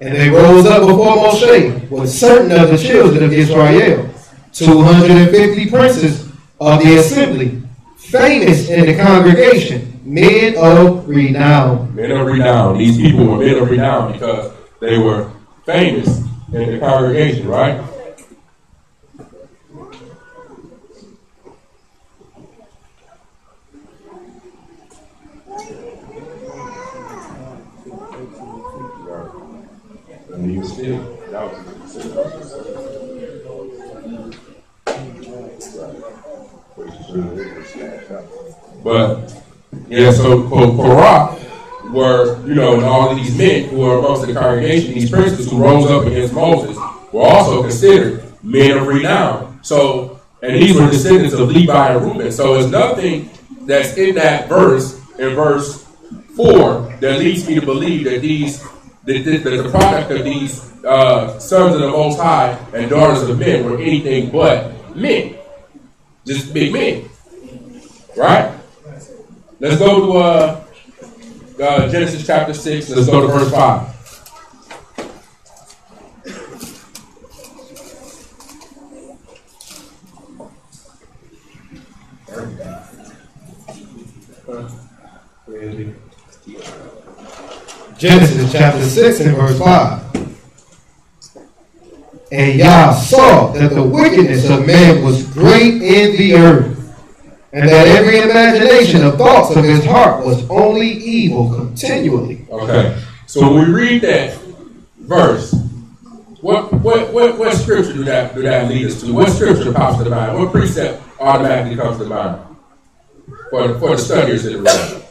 And they rose up before Moshe with certain of the children of Israel, 250 princes of the assembly, famous in the congregation, men of renown. Men of renown. These people were men of renown because they were famous in the congregation, right? And he was still, that was But yeah, so Ko- Korah were, you know, and all of these men who were amongst the congregation, these princes who rose up against Moses, were also considered men of renown. So, and these were descendants of Levi and Reuben. So, it's nothing that's in that verse, in verse four, that leads me to believe that these, that the, that the product of these uh, sons of the Most High and daughters of men were anything but men, just big men, right? Let's go to uh, uh, Genesis chapter 6. Let's go to verse 5. Genesis chapter 6 and verse 5. And Yah saw that the wickedness of man was great in the earth, and that every imagination of thoughts of his heart was only evil continually. Okay. So when we read that verse, what what what, what scripture do that do that lead us to? What scripture pops to the mind? What precept automatically comes to mind for the, for the studiers in the room?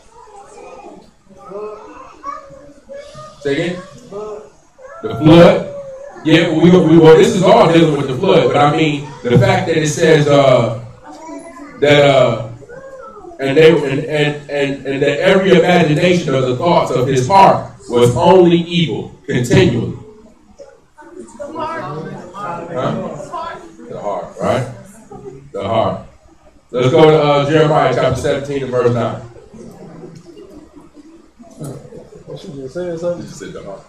Say again. The flood. Yeah, we, we well, this is all dealing with the flood, but I mean the fact that it says uh, that uh, and they and, and, and, and that every imagination of the thoughts of his heart was only evil continually. The Huh? The heart, right? The heart. Let's go to uh, Jeremiah chapter 17 and verse 9. What you just saying something? You said the heart.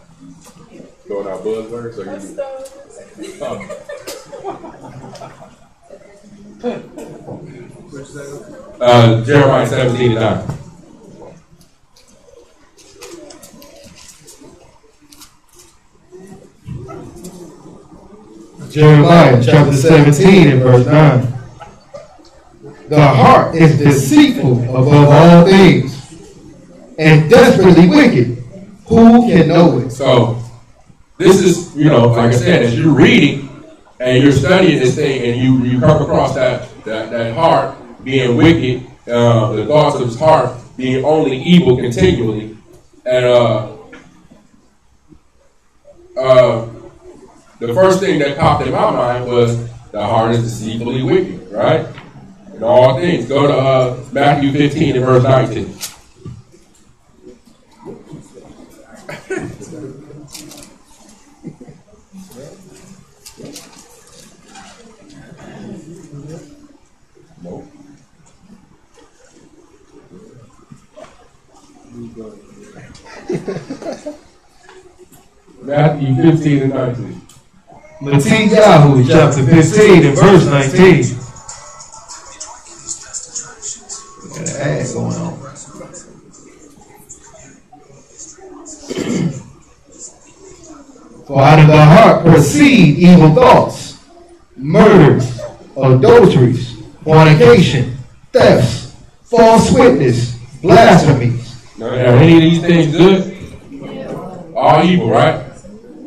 Throwing out buzzwords or you uh, Jeremiah 17 and 9. Jeremiah chapter 17 and verse 9. The heart is deceitful above all things and desperately wicked. Who can know it? So this is, you know, like I said, as you're reading and you're studying this thing and you, you come across that, that, that heart being wicked, uh, the thoughts of his heart being only evil continually. And uh, uh, the first thing that popped in my mind was the heart is deceitfully wicked, right? In all things. Go to uh, Matthew 15 and verse 19. Matthew 15 and 19. Matthias chapter 15 and verse 19. Got an ad going on. For out of the heart proceed evil thoughts, murders, adulteries, fornication, thefts, false witness, blasphemies. Now, are any of these things good? All evil, right?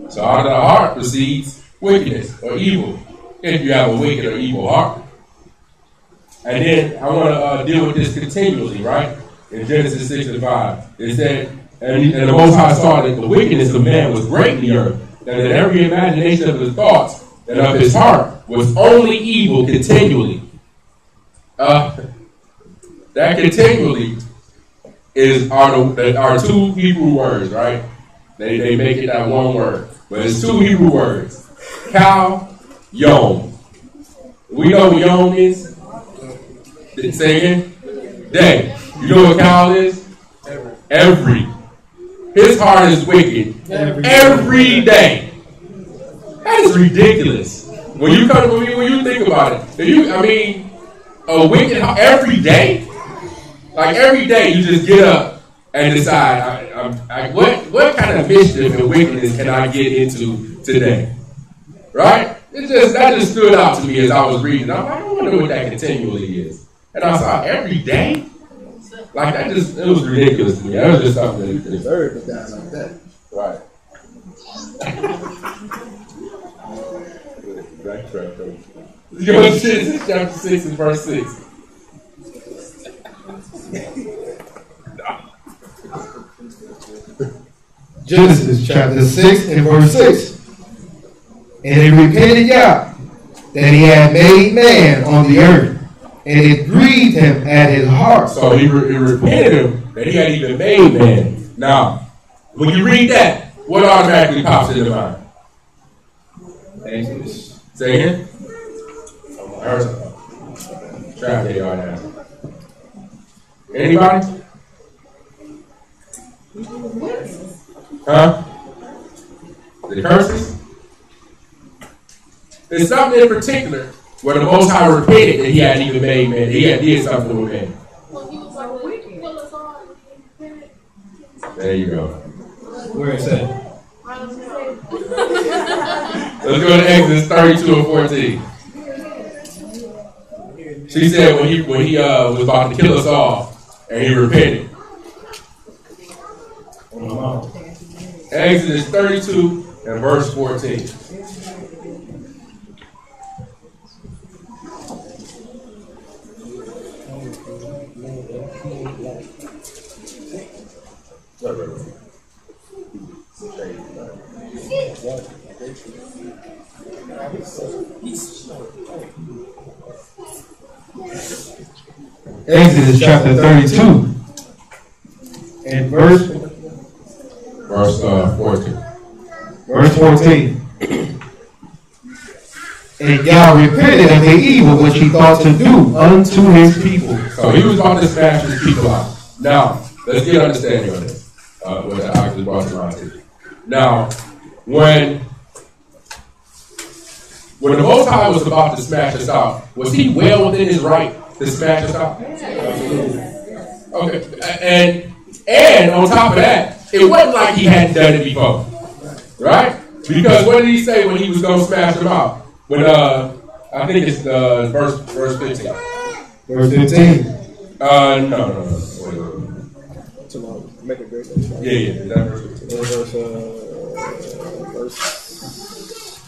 So out of the heart proceeds wickedness or evil. If you have a wicked or evil heart. And then I want to uh, deal with this continually, right? In Genesis 6 and 5. It said, and, and the Most High saw that the wickedness of man was great in the earth, and that every imagination of his thoughts and of his heart was only evil continually. Uh, that continually is the are two Hebrew words, right? They they make it that one word, but it's two Hebrew words: cow, yom. We know what yom is. Say again. Day. You know what cow is? Every. His heart is wicked every day. That is ridiculous. When you come to me, when you think about it, you, I mean, a wicked every day. Like every day, you just get up and decide, I, I'm, what what kind of mischief and wickedness can I get into today? Right? It just that just stood out to me as I was reading. I'm like, I wonder what that continually is. And I saw every day. Like that just it was ridiculous to me. That was just something that Third, but that's like that. right. Backtrack, though. Let's go to Genesis chapter 6 and verse 6. Genesis chapter 6 and verse 6. And it repented Yah that he had made man on the earth, and it grieved him at his heart. So he, re- he repented him that he had even made man. Now, when you read that, what automatically pops into mind? Exodus. Say again? I heard something. Trap they are now. Anybody? Huh? The curses? There's something in particular where the Most High repented that he hadn't even made man. He had did something with man. There you go. Where is that? Let's go to Exodus 32 and 14. She said when he when he uh, was about to kill us all, and he repented. Exodus 32 and verse 14. Exodus chapter 32 and verse Verse uh, 14. verse 14. And Yah repented of the evil which he thought to do unto his people. So he was about to smash his people out. Now, let's get understanding of this. Uh, what I actually brought to mind. Now, when when the Most High was about to smash us out, was he well within his right to smash us out? Okay, and and on top of that, it wasn't like he hadn't done it before, right? Because what did he say when he was going to smash them out? When uh, I think it's uh, verse verse fifteen. Verse 15. Uh, no, no, no. Wait, wait, wait. Make a great. Yeah, yeah. Is that verse two? Verse, uh, verse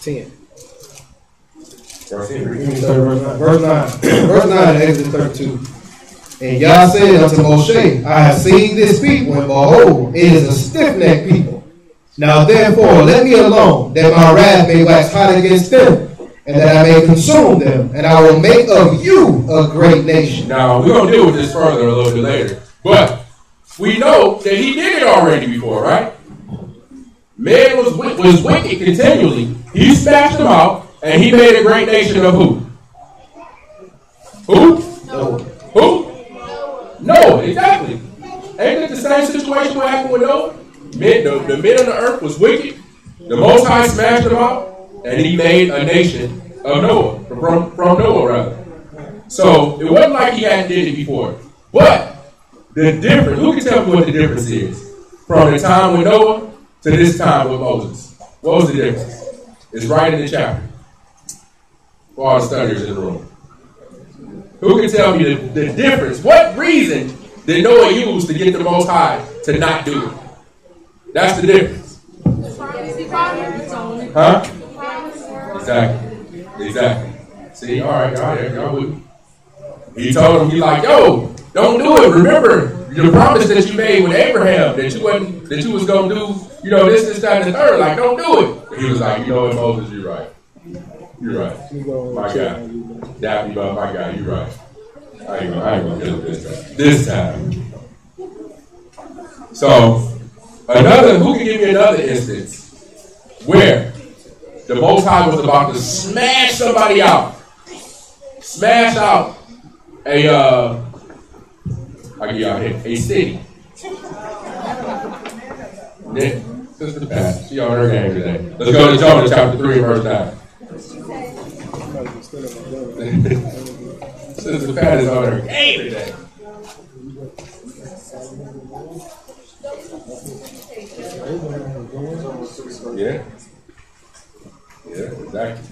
10. Verse ten. Verse nine. Verse nine. Verse nine, Exodus thirty-two. And Yah said unto Moshe, I have seen this people, and behold, it is a stiff-necked people. Now therefore, let me alone, that my wrath may wax hot against them, and that I may consume them, and I will make of you a great nation. Now we're gonna deal with this further a little bit later, but we know that he did it already before, right? Man was was wicked continually. He smashed them out, and he made a great nation of who? Who? Who? Exactly. Ain't it the same situation what happened with Noah? Men, the, the men on the earth was wicked. The Most High smashed them out, and he made a nation of Noah from from Noah rather. So it wasn't like he hadn't did it before. But the difference, who can tell me what the difference is from the time with Noah to this time with Moses? What was the difference? It's right in the chapter. For all the studiers in the room. Who can tell me the, the difference? What reason did Noah use to get the Most High to not do it? That's the difference. Huh? Exactly. Exactly. See, all right, all right, y'all with me. He told him, he like, yo, don't do it. Remember the promise that you made with Abraham that you wasn't that you was gonna do, you know, this, this, that, and the third. Like, don't do it. He was like, you know what, Moses, you're right. You're right. My check guy. on you, man. Dap you up, my guy, you're right. I ain't gonna, I ain't gonna this time. This time. So, another, who can give me another instance where the Most High was about to smash somebody out? Smash out a, uh, I give y'all a a city. Nick, Sister Pat, she on her game today. Let's go to Jonah chapter 3, verse 9. Might be still in my belly. Sister Pat is on her game today. Yeah. Yeah, exactly.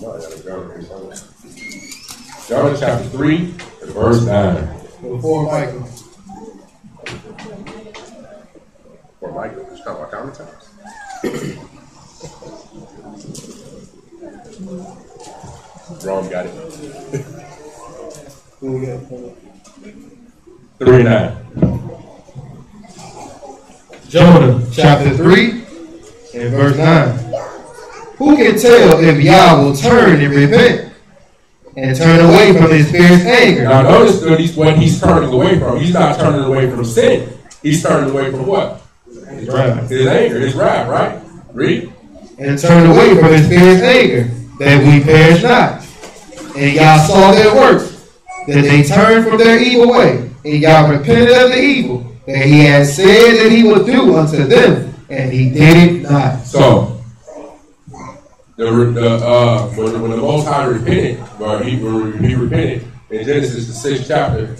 No, I gotta go here chapter 3, verse 9. Before Michael. Or Michael, just talking about common times. Rome got it. Who we got? Three and nine. Jonah chapter 3 and verse 9. Who can tell if Yah will turn and repent and turn away from his fierce anger? Now notice that he's what he's turning away from. He's not turning away from sin. He's turning away from what? His wrath. His anger, his wrath, right? Read. And turn away from his fierce anger, that we perish not. And Yah saw their works, that they turned from their evil way, and Yah repented of the evil that he had said that he would do unto them, and he did it not. So the, the uh when, when the Most High repented, or he when he repented in Genesis the sixth chapter,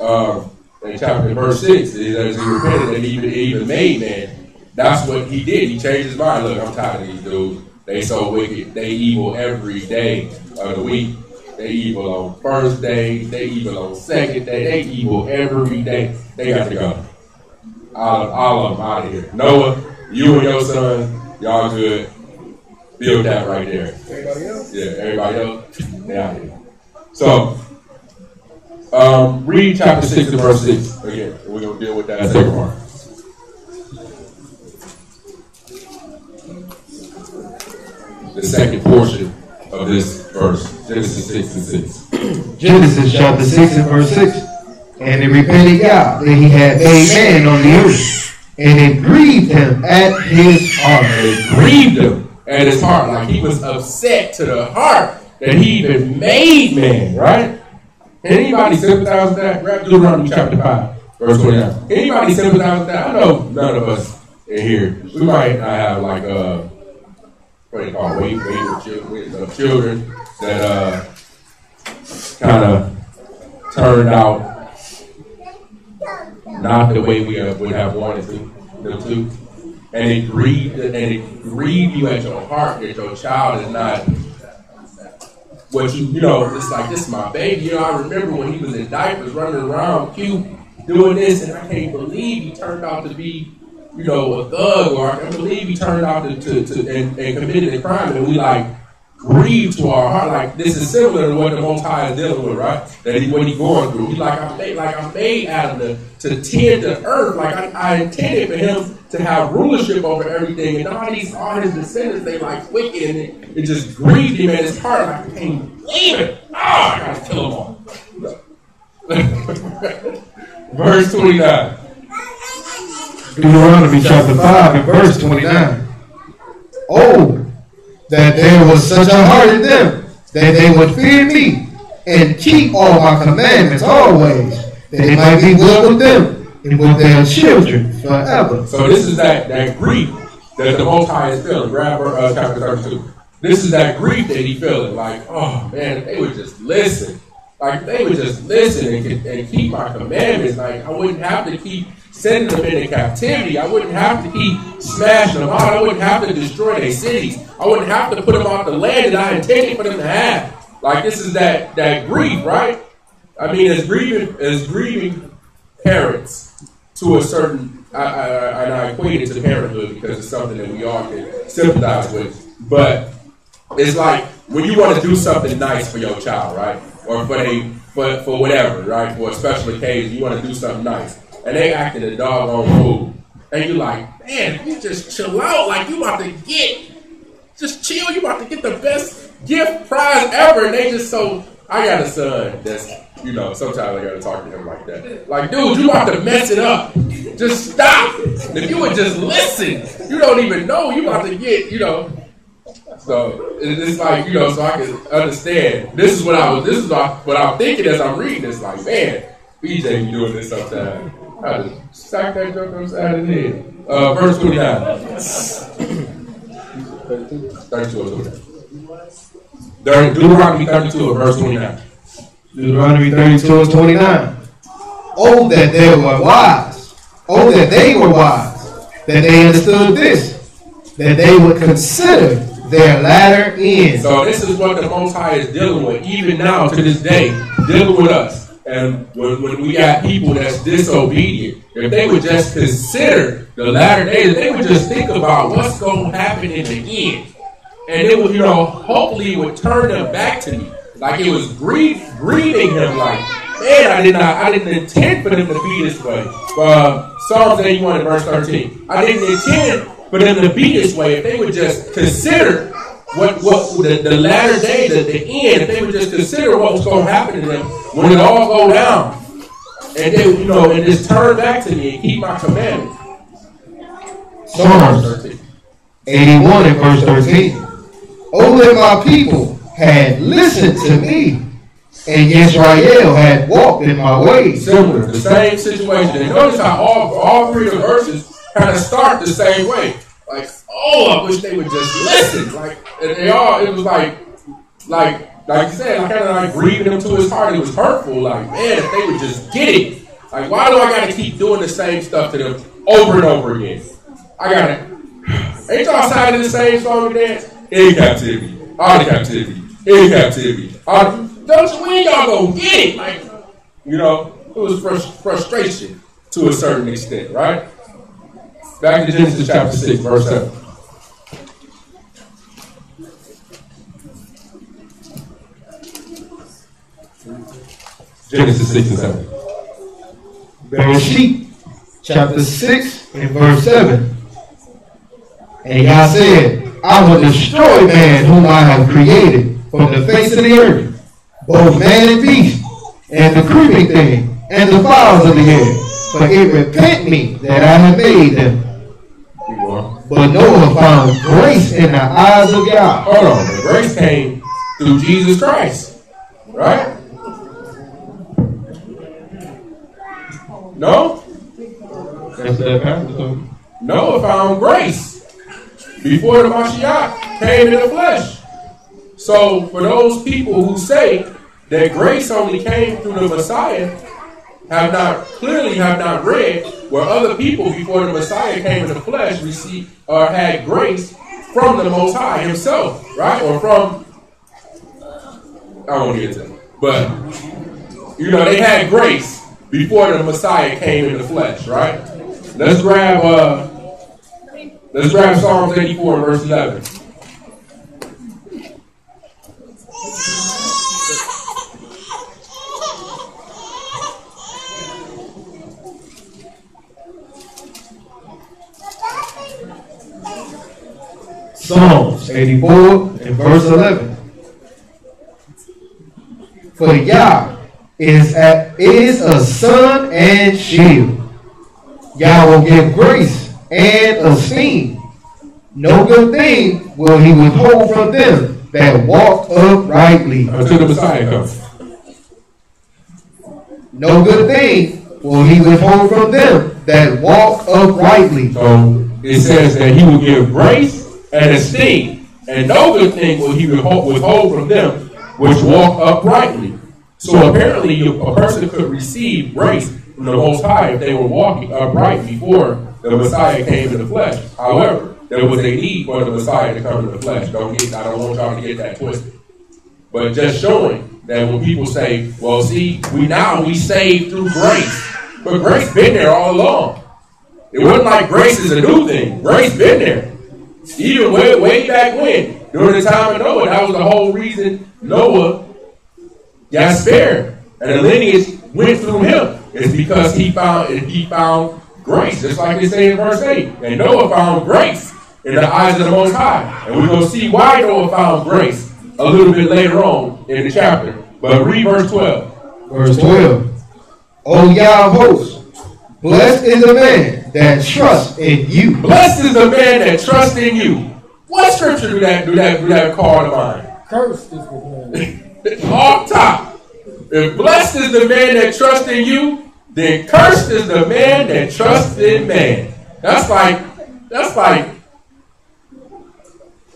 um, in chapter verse six, it says he repented and he even, even made man. That's what he did. He changed his mind. Look, I'm tired of these dudes. They so wicked. They evil every day of the week. They evil on first day. They evil on second day. They evil every day. They got to go. All, all of them out of here. Noah, you and your son, y'all good. Build that right there. Everybody else? Yeah, everybody else, they out here. So, um, read chapter 6 and verse 6 again. We're going to deal with that second part. The second portion of this verse, Genesis 6 and 6. Genesis chapter 6 and verse 6. And it repented Yah that he had made man on the earth, and it grieved him at his heart. It grieved him at his heart, like he was upset to the heart that he even made man, right? Anybody sympathize with that? Grab Deuteronomy chapter 5, verse 29. Anybody sympathize with that? I know none of us in here. We might not have like uh what do you call it, weight, weight of children, of children that uh kind of turned out not the way we uh, would have wanted to, them to. and it grieved and it grieved you at your heart that your child is not what you you know. It's like this is my baby. You know, I remember when he was in diapers, running around cute, doing this, and I can't believe he turned out to be. You know, a thug, or I can't believe he turned out to, to, to and, and committed a crime, and we like grieve to our heart. Like this is similar to what the Most High is dealing with, right? That he, what he's going through. He's like I'm made, like I'm made out of the to tend the earth. Like I, I intended for him to have rulership over everything, and all these all his descendants they like wicked, and it, it just grieved him at his heart. Like I can't believe it. Oh, ah, I gotta kill them all. Verse twenty nine. Deuteronomy chapter 5 and verse 29. Oh, that there was such a heart in them, that they would fear me, and keep all my commandments always, that it might be well with them, and with their children forever. So this is that, that grief that the Most High is feeling. Grab uh, chapter 32. This is that grief that he feeling. Like, oh man, if they would just listen. Like if they would just listen and, and keep my commandments. Like I wouldn't have to keep sending them into captivity. I wouldn't have to keep smashing them out. I wouldn't have to destroy their cities. I wouldn't have to put them off the land that I intended for them to have. Like this is that that grief, right? I mean, as grieving as grieving parents to a certain, I, I, and I equate it to parenthood because it's something that we all can sympathize with. But it's like when you want to do something nice for your child, right? Or for they, for, for whatever, right? For a special occasion, you want to do something nice, and they acting a doggone fool, and you're like, man, you just chill out, like you about to get, just chill, you about to get the best gift prize ever, and they just so. I got a son that's, you know, sometimes I gotta talk to him like that. Like, dude, you about to mess it up. Just stop. If you would just listen, you don't even know you about to get, you know. So it's like you know, so I can understand. This is what I was. This is what I'm thinking as I'm reading. It's like, man, BJ be doing this sometimes. I just sack that joke upside his head. Uh, verse twenty nine. Thirty-two or twenty-nine. Deuteronomy thirty-two verse twenty-nine. Deuteronomy 32 and 29. Oh, that they were wise. Oh, that they were wise. That they understood this. That they would consider their latter end. So this is what the Most High is dealing with, even now to this day, dealing with us. And when, when we got people that's disobedient, if they would just consider the latter days, if they would just think about what's going to happen in the end, and it would, you know, hopefully it would turn them back to me, like it was grief, grieving him, like, man, I did not, I didn't intend for them to be this way. Uh, Psalms 81 verse 13. I didn't intend for them to be this way. If they would just consider what what the, the latter days at the end, if they would just consider what was going to happen to them when it all go down, and they you know and just turn back to me and keep my commandments. Psalms 81 and verse 13. Oh, that my people had listened to me, and Israel had walked in my ways. Similar, the same situation. And notice how all all three of the verses kind of start the same way. Like, oh, I wish they would just listen. Like, and they all, it was like, like, like you said, I kind of like grieving him to his heart. It was hurtful. Like, man, if they would just get it. Like, why do I got to keep doing the same stuff to them over and over again? I got to. Ain't y'all signing the same song and dance? In captivity, out of captivity, in captivity. Of, don't you? When y'all gonna get it? Like, you know, it was frus- frustration to a certain extent, right? Back to Genesis chapter 6, verse 7. Genesis 6 and 7. Bereshit, chapter 6 and verse 7. And God said, I will destroy man whom I have created from the face of the earth, both man and beast, and the creeping thing, and the fowls of the air. For it repent me that I have made them. Keep going. But Noah found grace in the eyes of God. Hold on. The grace came through Jesus Christ. Right? No? That's that passage. Noah found grace before the Mashiach came in the flesh. So, for those people who say that grace only came through the Messiah, have not clearly have not read where other people before the Messiah came in the flesh received or had grace from the Most High Himself, right? Or from I won't get to but you know they had grace before the Messiah came in the flesh, right? Let's grab uh, let's grab Psalms 84 verse 11. Psalms 84 and verse 11. For Yah is, at, is a sun and shield. Yah will give grace and esteem. No good thing will he withhold from them that walk uprightly. Uh, Until the Messiah comes. No good thing will he withhold from them that walk uprightly. So it says that he will give grace and esteem, and no good thing will he withhold, from them which walk uprightly. So apparently, a person could receive grace from the Most High if they were walking upright before the Messiah came in the flesh. However, there was a need for the Messiah to come in the flesh. Don't get, I don't want y'all to get that twisted. But just showing that when people say, "Well, see, we now we saved through grace," but grace been there all along. It wasn't like grace is a new thing. Grace been there. Even way, way back when, during the time of Noah, that was the whole reason Noah got spared. And the lineage went through him. It's because he found and he found grace, just like they say in verse 8. And Noah found grace in the eyes of the Most High. And we're going to see why Noah found grace a little bit later on in the chapter. But read verse 12. Verse 12. O Yah hosts, blessed is the man that trusts in you. Blessed is the man that trusts in you. What scripture do that do that do that call to mind? Cursed is the man. Off top. If blessed is the man that trusts in you, then cursed is the man that trusts in man. That's like, that's like,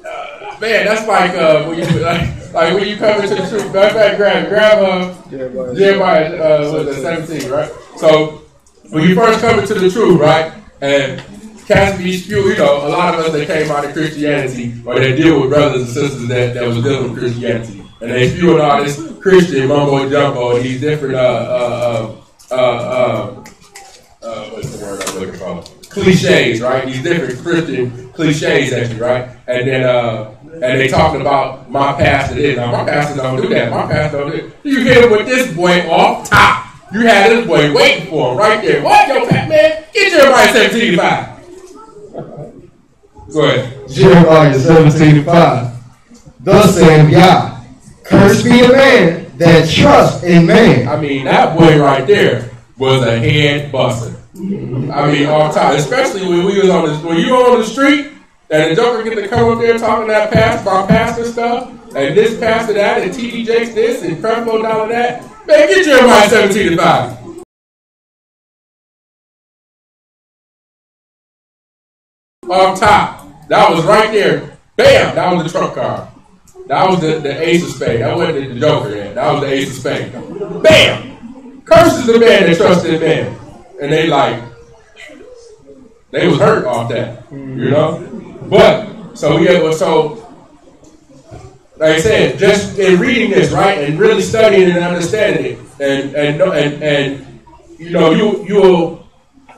uh, man, that's like uh, when you like, like when you come into the truth. Matter of fact, grab grab uh, Jeremiah. Jeremiah uh, was it, 17, right? So when you first come into the truth, right, and cast these spew, you know, a lot of us that came out of Christianity or that deal with brothers and sisters that, that was dealing with Christianity, and they spewing all this Christian mumbo jumbo these different uh uh uh uh, uh, uh what's the word I'm looking for? Cliches, right? These different Christian cliches you, right? And then uh and they talking about my pastor this. Now my pastor don't do that. My pastor don't do it. You hit him with this boy off top. You had this boy waiting for him right there. What yo pat man? Get Jeremiah 17 to 5. Go ahead. Jeremiah uh, 17 and 5. Thus saith Yah, cursed be the man that trusts in man. I mean, that boy right there was a head buster. I mean, all time, especially when we was on the when you were on the street and the joker get to come up there talking that past about pastor stuff and this pastor that and TD Jakes this and Creflo down that. Man, get Jeremiah 17 to 5. Off top. That was right there. Bam! That was the trump card. That was the, the ace of spades. That wasn't the joker. That was the ace of spades. Bam! Curses the man that trusted in man. And they like, they was hurt off that. You know? But, so we have, so, like I said, just in reading this, right, and really studying and understanding it, and, and, and, and you know, you, you'll,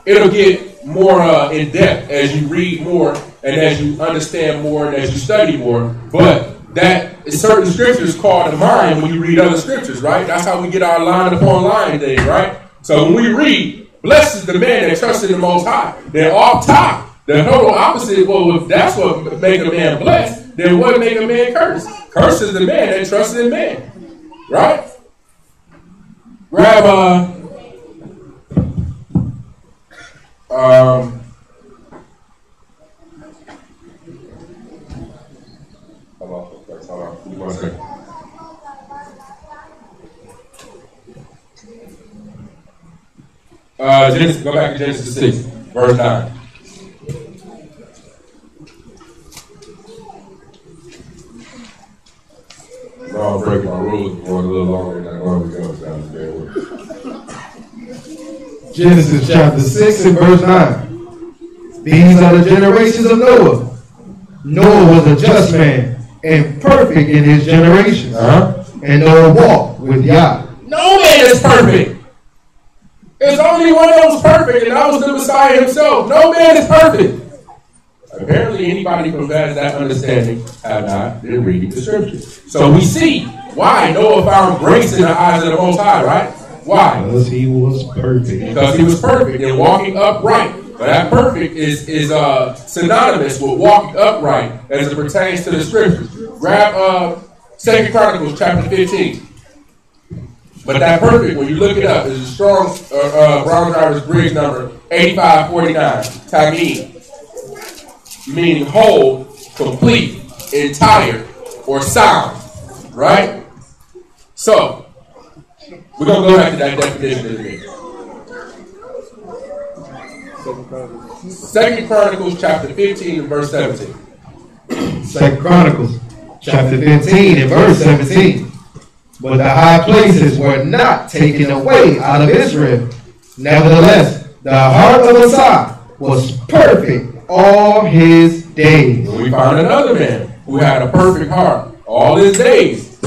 it'll get more uh, in depth as you read more and as you understand more and as you study more. But that certain scriptures call to mind when you read other scriptures, right? That's how we get our line upon line thing, right? So when we read, blessed is the man that trusts in the Most High, They're off top, the total opposite. Well, if that's what make a man blessed, then what make a man curse? Curse is the man that trusts in man, right? Grab uh, um. Uh, Genesis, go back to Genesis 6, verse 9. No, I'll break my rules going a little longer than I normally go, so I'm bear with. Genesis chapter 6 and verse 9. These are the generations of Noah. Noah was a just man and perfect in his generation. Uh-huh. And Noah walked with Yah. No man is perfect. There's only one that was perfect, and that was the Messiah himself. No man is perfect. Apparently, anybody who has that understanding have not been reading the scriptures. So we see why Noah found grace in the eyes of the Most High, right? Why? Because he was perfect. Because he was perfect and walking upright. But that perfect is is uh, synonymous with walking upright as it pertains to the scriptures. Grab uh, Second Chronicles chapter 15. But that perfect, when you look it up, is a strong uh, uh, Brown Driver Briggs number 8549, Tagine, meaning whole, complete, entire, or sound, right? So, we're going to go back to that definition in a minute. Second Chronicles. Chapter 15 and verse 17. Second Chronicles chapter 15 and verse 17. But the high places were not taken away out of Israel. Nevertheless, the heart of Messiah was perfect all his days. We found another man who had a perfect heart all his days.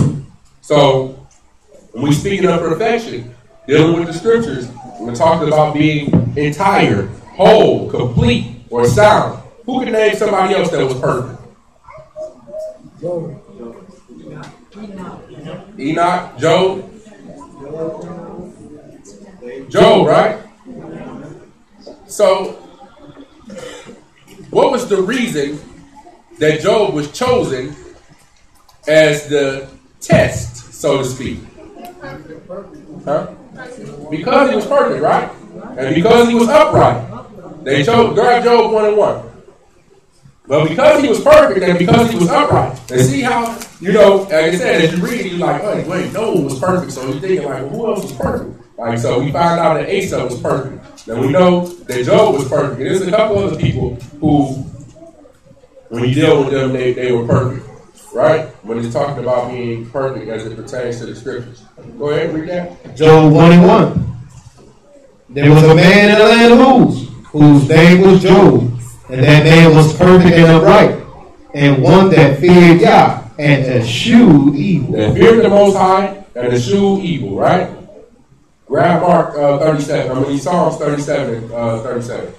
So, when we speaking of perfection, dealing with the scriptures, we're talking about being entire, whole, complete, or sound. Who can name somebody else that was perfect? Enoch, Job, Job, right? So, what was the reason that Job was chosen as the test, so to speak? Huh? Because he was perfect, right? And because he was upright. They chose grab Job one and one. But because he was perfect and because he was upright, and see how, you know, like I said, as you read you're like, oh, wait, Noah was perfect. So you're thinking, like, well, who else was perfect? Like, so we find out that Asa was perfect. Then we know that Job was perfect. And there's a couple other people who, when you deal with them, they, they were perfect. Right? When he's talking about being perfect as it pertains to the scriptures. Go ahead read that. Job 1 and 1. There was a man in the land of Uz, whose name was Job, and that man was perfect and upright, and one that feared God and eschewed evil. That feared the Most High and eschewed evil, right? Grab Mark uh, 37. I mean, Psalms 37, uh, 37.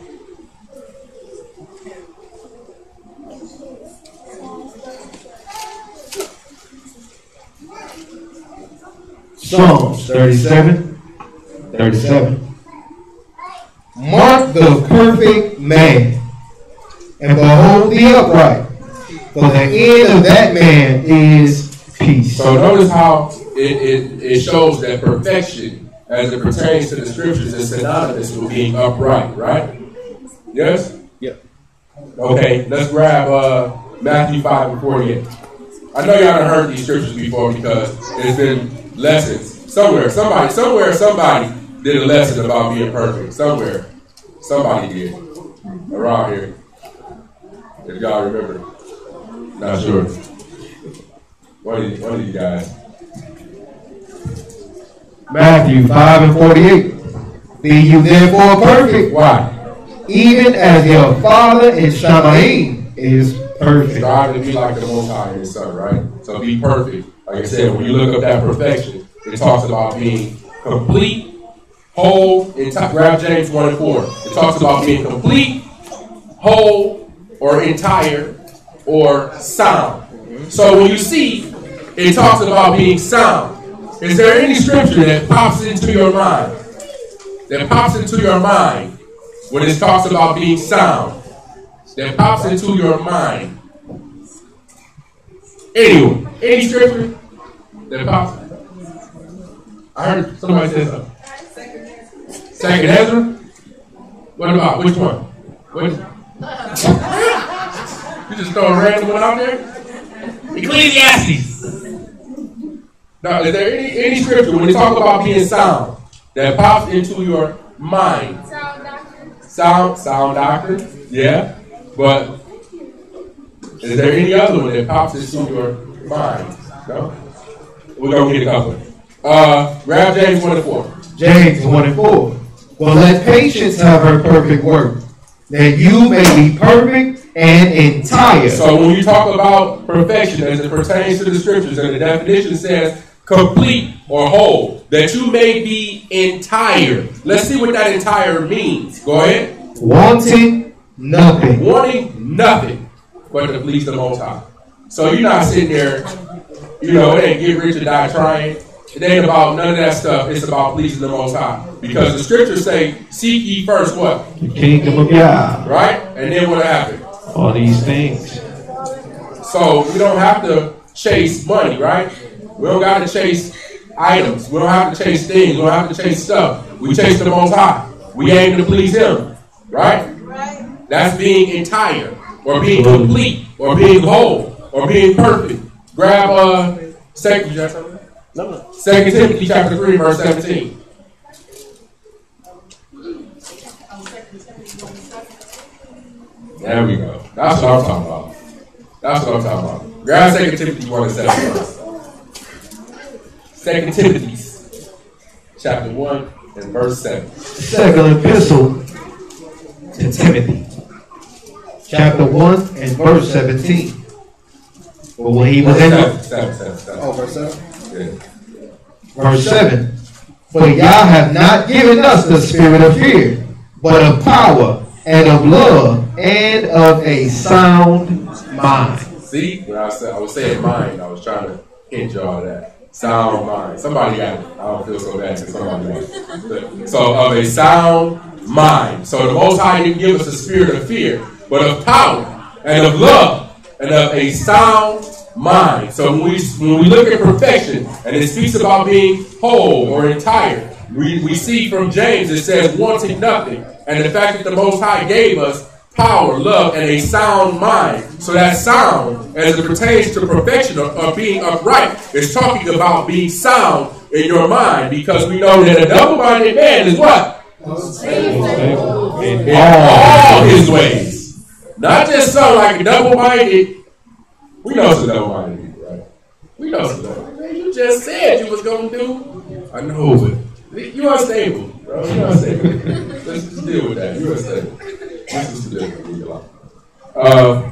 Psalms 37, 37. Mark the perfect man, and behold the upright, for the end of that man is peace. So notice how it, it, it shows that perfection, as it pertains to the scriptures, is synonymous with being upright, right? Yes? Yep. Okay, let's grab uh, Matthew 5 and 48. I know y'all have heard these scriptures before because there's been lessons somewhere. Somebody, somewhere, somebody did a lesson about being perfect. Somewhere. Somebody did. Around here. If y'all remember. Not sure. One of you, one of you guys. Matthew 5 and 48. Be you therefore perfect, Why? even as your Father in Shamaim is perfect. Strive to be like the Most High His Son, right? So be perfect. Like I said, when you look up that perfection, it talks about being complete, whole, entire. Grab James 1 and 4. It talks about being complete, whole, or entire, or sound. So when you see it talks about being sound, is there any scripture that pops into your mind? That pops into your mind when it talks about being sound? That pops into your mind Anyway, any scripture that pops. I heard somebody say something. Second Ezra. What about which one? Which? you just throw a random one out there. Ecclesiastes. Now, is there any any scripture when you talk about being sound that pops into your mind? Sound doctrine. Sound, sound doctrine, yeah. But is there any other one that pops into your mind? No? We're gonna get a couple. Uh, grab James 1 and 4. James 1 and 4. But let patience have her perfect work, that you may be perfect and entire. So when you talk about perfection as it pertains to the scriptures, and the definition says complete or whole, that you may be entire. Let's see what that entire means. Go ahead. wanting nothing. Wanting nothing but to please the Most High. So you're not sitting there, you know, it ain't get rich or die trying. It ain't about none of that stuff. It's about pleasing the Most High. Because the scriptures say, seek ye first what? The kingdom of God. Right? And then what happened? All these things. So we don't have to chase money, right? We don't got to chase items. We don't have to chase things. We don't have to chase stuff. We chase the Most High. We aim to please Him, right? Right. That's being entire, or being complete, or being whole, or being perfect. Grab uh, second, you got something? Second Timothy chapter three, verse seventeen. There we go. That's what I'm talking about. That's what I'm talking about. Grab Second Timothy one and seven first. Second Timothy chapter one and verse seven. Second epistle to Timothy, chapter 1 and verse 17. But when he was in Seven, seven, seven, seven. Oh, verse seven. Yeah. verse 7, for Yah have not given us the spirit of fear, but of power and of love and of a sound mind. See, when I said I was saying mind, I was trying to hint y'all that sound mind. Somebody got it. I don't feel so bad because somebody got it. So of a sound mind. So the Most High didn't give us a spirit of fear, but of power and of love and of a sound mind. So when we when we look at perfection and it speaks about being whole or entire, we, we see from James it says wanting nothing. And the fact that the Most High gave us power, love, and a sound mind. So that sound, as it pertains to perfection of, of being upright, is talking about being sound in your mind because we know that a double-minded man is what? In all his ways. Not just some like a double-minded. We know some double-minded people, right? We know some double-minded. You just said you was going to do. I know, it. You're unstable, bro. You're unstable. Let's just deal with that. You're unstable. Let's just deal with it. Leave it alone. Uh,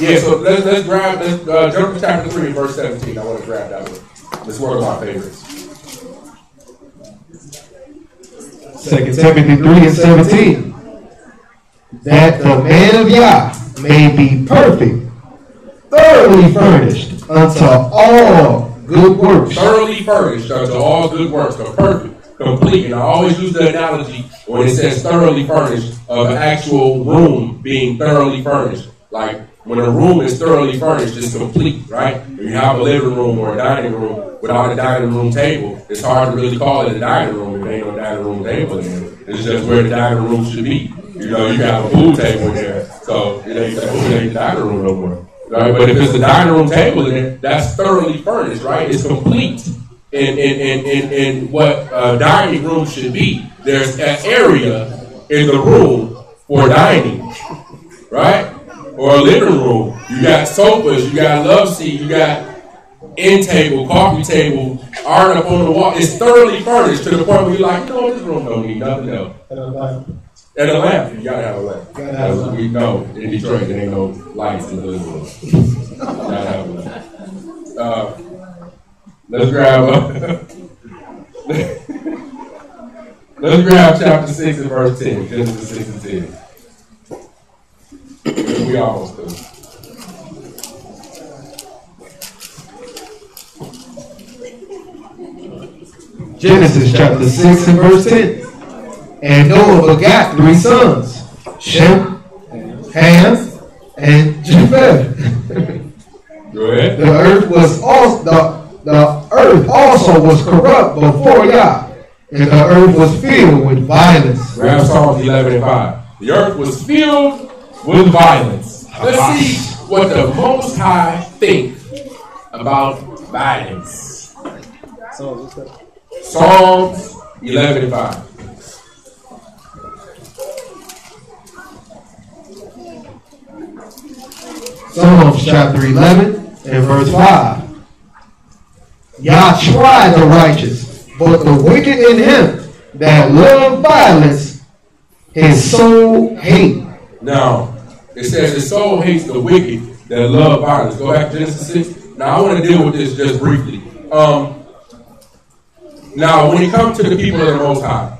yeah, so let's, let's grab, let's uh, jump to chapter 3, verse 17. I want to grab that one. It's one of my favorites. Second Timothy 3 and 17. That the man of Yah may be perfect, thoroughly furnished unto all good works. Thoroughly furnished unto all good works, the perfect, complete. And I always use the analogy when it says thoroughly furnished of an actual room being thoroughly furnished. Like when a room is thoroughly furnished, it's complete, right? When you have a living room or a dining room without a dining room table, it's hard to really call it a dining room if ain't no dining room table in it. It's just where the dining room should be. You know, you have a pool table there, so it ain't, it ain't the dining room no more. Right? But if it's a dining room table in there, that's thoroughly furnished, right? It's complete in, in, in, in, in what a dining room should be. There's an area in the room for dining, right? Or a living room. You got sofas, you got love seat, you got end table, coffee table, art up on the wall. It's thoroughly furnished to the point where you're like, you know, this room don't need nothing else. And a lamp. And a lamp, you gotta have a lamp. Gotta have a Because we know in Detroit there ain't no lights in the living room. gotta have a lamp. Uh, let's grab uh, Let's grab chapter 6 and verse 10. Genesis 6 and 10. we almost do. Genesis chapter 6 and verse 10. And Noah begat three sons, Shem, Ham, and Japheth. Go ahead. The earth was also the, the earth also was corrupt before Yah, and the earth was filled with violence. Grab Psalms 11 and 5. The earth was filled with violence. Let's see what the Most High think about violence. Psalms 11 and 5. Psalms chapter 11 and verse 5. Yah tried the righteous, but the wicked in him that love violence, his soul hate. Now, it says his soul hates the wicked that love violence. Go back to Genesis 6. Now, I want to deal with this just briefly. Um, now, when it comes to the people of the Most High,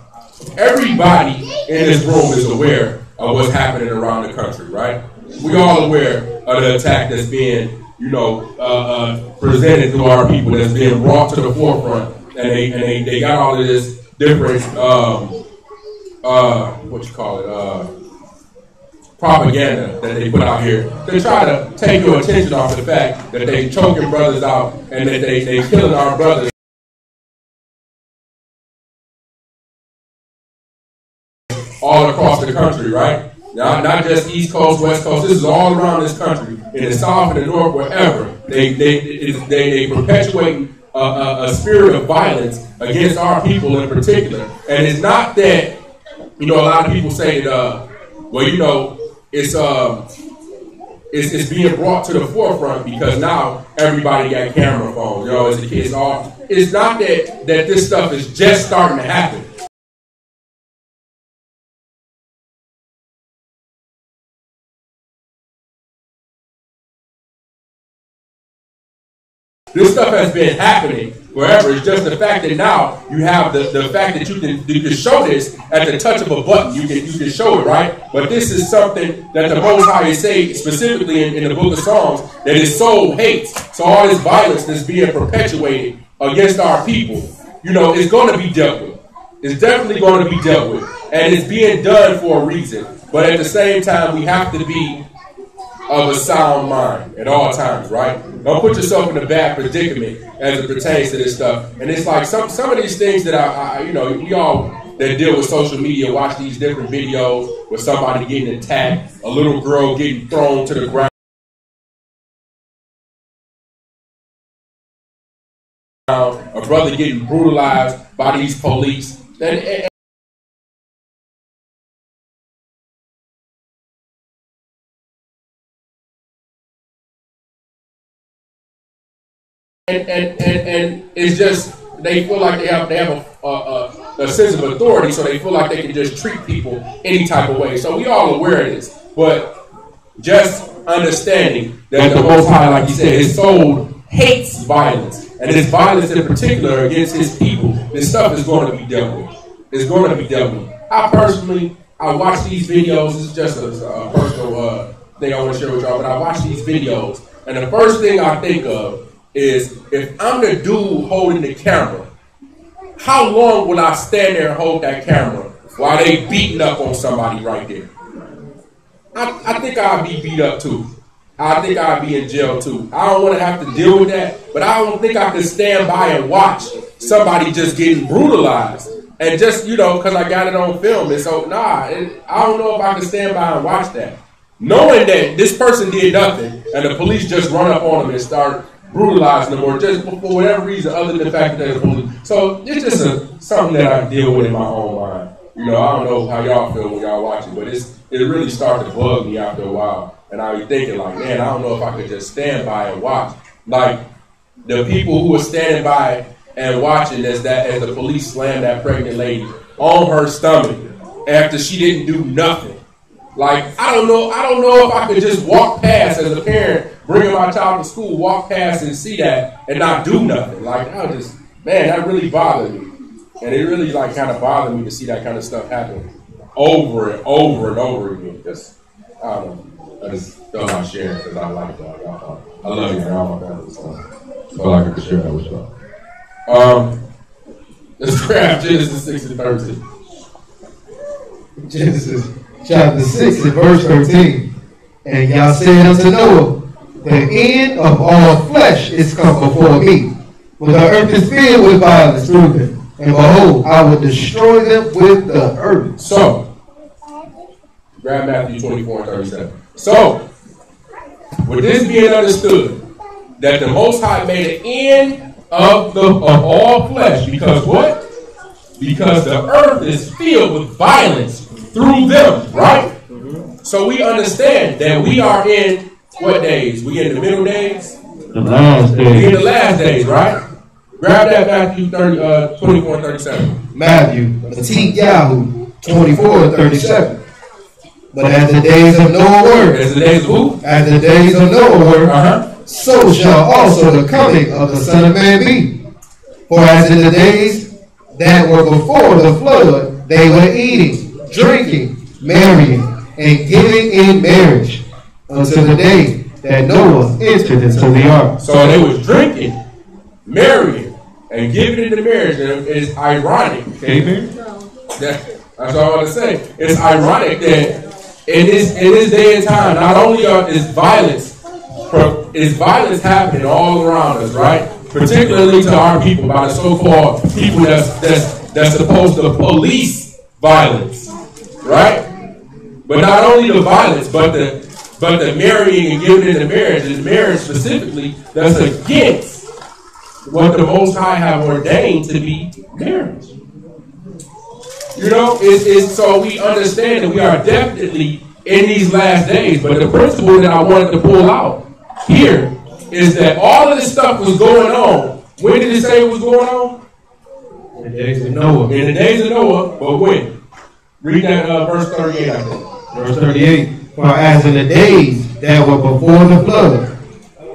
everybody in this room is aware of what's happening around the country, right? We all aware of the attack that's being, you know, uh, uh, presented to our people, that's being brought to the forefront, and they and they, they got all of this different, um, uh, what you call it, uh, propaganda that they put out here to try to take your attention off of the fact that they choking brothers out and that they they killing our brothers. all across the country, right? Not, not just East Coast, West Coast. This is all around this country, in the South, in the North, wherever. They they they, they perpetuate a, a, a spirit of violence against our people in particular. And it's not that you know a lot of people say that uh, well you know it's um it's, it's being brought to the forefront because now everybody got camera phones. You know, kid, it's all. It's not that that this stuff is just starting to happen. This stuff has been happening wherever. It's just the fact that now you have the, the fact that you can you can show this at the touch of a button. You can you can show it, right? But this is something that the Most High is saying specifically in, in the book of Psalms that his soul hates. So all this violence that's being perpetuated against our people, you know, is going to be dealt with. It's definitely going to be dealt with. And it's being done for a reason. But at the same time, we have to be of a sound mind at all times, right? Don't put yourself in a bad predicament as it pertains to this stuff. And it's like some some of these things that I, I you know, we all that deal with social media watch these different videos with somebody getting attacked, a little girl getting thrown to the ground. A brother getting brutalized by these police. And, and, and, and, and it's just they feel like they have they have a, a, a, sense of authority, so they feel like they can just treat people any type of way. So we all aware of this, but just understanding that the Most High, like he said, his soul hates violence, and his violence in particular against his people. This stuff is going to be dealt with. It's going to be dealt with. I personally, I watch these videos. This is just a, a personal uh, thing I want to share with y'all, but I watch these videos, and the first thing I think of is if I'm the dude holding the camera, how long will I stand there and hold that camera while they beating up on somebody right there? I, I think I'll be beat up too. I think I'll be in jail too. I don't want to have to deal with that, but I don't think I can stand by and watch somebody just getting brutalized. And just, you know, because I got it on film. And so, nah, and I don't know if I can stand by and watch that. Knowing that this person did nothing and the police just run up on them and start brutalizing them or just for whatever reason other than the fact that they're police. So it's just a, something that I deal with in my own mind. You know, I don't know how y'all feel when y'all watch it, but it's it really started to bug me after a while. And I be thinking like, man, I don't know if I could just stand by and watch. Like the people who were standing by and watching as that as the police slammed that pregnant lady on her stomach after she didn't do nothing. Like I don't know, I don't know if I could just walk past as a parent, bringing my child to school, walk past and see that and not do nothing. Like I just, man, that really bothered me, and it really like kind of bothered me to see that kind of stuff happen over and over and over again. Just I don't know, I just felt like share because I like Yah. y'all. I love you, y'all. My family, so I felt like I could share that with y'all. Um, let's grab Genesis six and thirteen. Genesis chapter 6 and verse 13. And y'all said unto Noah, The end of all flesh is come before me, for the earth is filled with violence through them. And behold, I will destroy them with the earth. So, grab Matthew 24 and 37. So, with this being understood, that the Most High made an end of the of all flesh, because what? Because the earth is filled with violence through them, right? So we understand that we are in what days? We get in the middle days? The last days. We in the last days, right? Grab that Matthew 30, uh, 24 and 37. Matthew, Matthew 24 and 37. But as the days of Noah were, As the days of who? as the days of Noah were, Uh huh. so shall also the coming of the Son of Man be. For as in the days that were before the flood, they were eating, drinking, marrying, and giving in marriage until the day that Noah entered into the ark. So they was drinking, marrying, and giving into marriage. And it's ironic. Amen. That, that's all I want to say. It's ironic that in this in this day and time, not only are, is violence pro- is violence happening all around us, right? Particularly to our people by the so-called people that's that's that's supposed to police violence, right? But not only the violence, but the but the marrying and giving into marriage, and marriage specifically, that's against what the Most High have ordained to be marriage. You know, it's, it's so we understand that we are definitely in these last days. But the principle that I wanted to pull out here is that all of this stuff was going on. When did it say it was going on? The days of Noah. In the days of Noah, but when? Read that uh, verse 38, I think. Verse 38. For as in the days that were before the flood,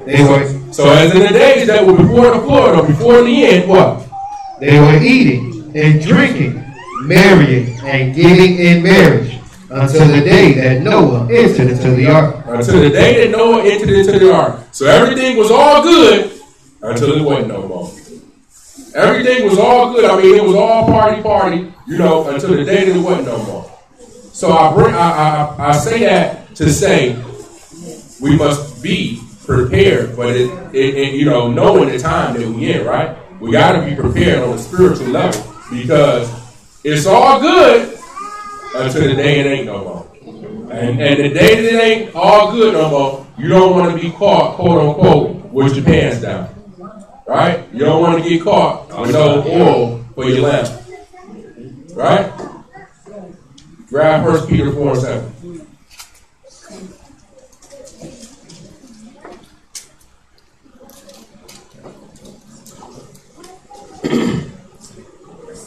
they were So as in the days that were before the flood or before the end, what? they were eating and drinking, marrying and giving in marriage until the day that Noah entered into the ark. Until the day that Noah entered into the ark. So everything was all good until it wasn't no more. Everything was all good. I mean, it was all party, party, you know, until the day that it wasn't no more. So I bring, I, I, I say that to say we must be prepared, but it, it, it, you know, knowing the time that we're in, right? We got to be prepared on a spiritual level because it's all good until the day it ain't no more. And, and the day that it ain't all good no more, you don't want to be caught, quote unquote, with your pants down. Right? You don't want to get caught with no oil for your lamp. Right? Grab First Peter 4 and 7.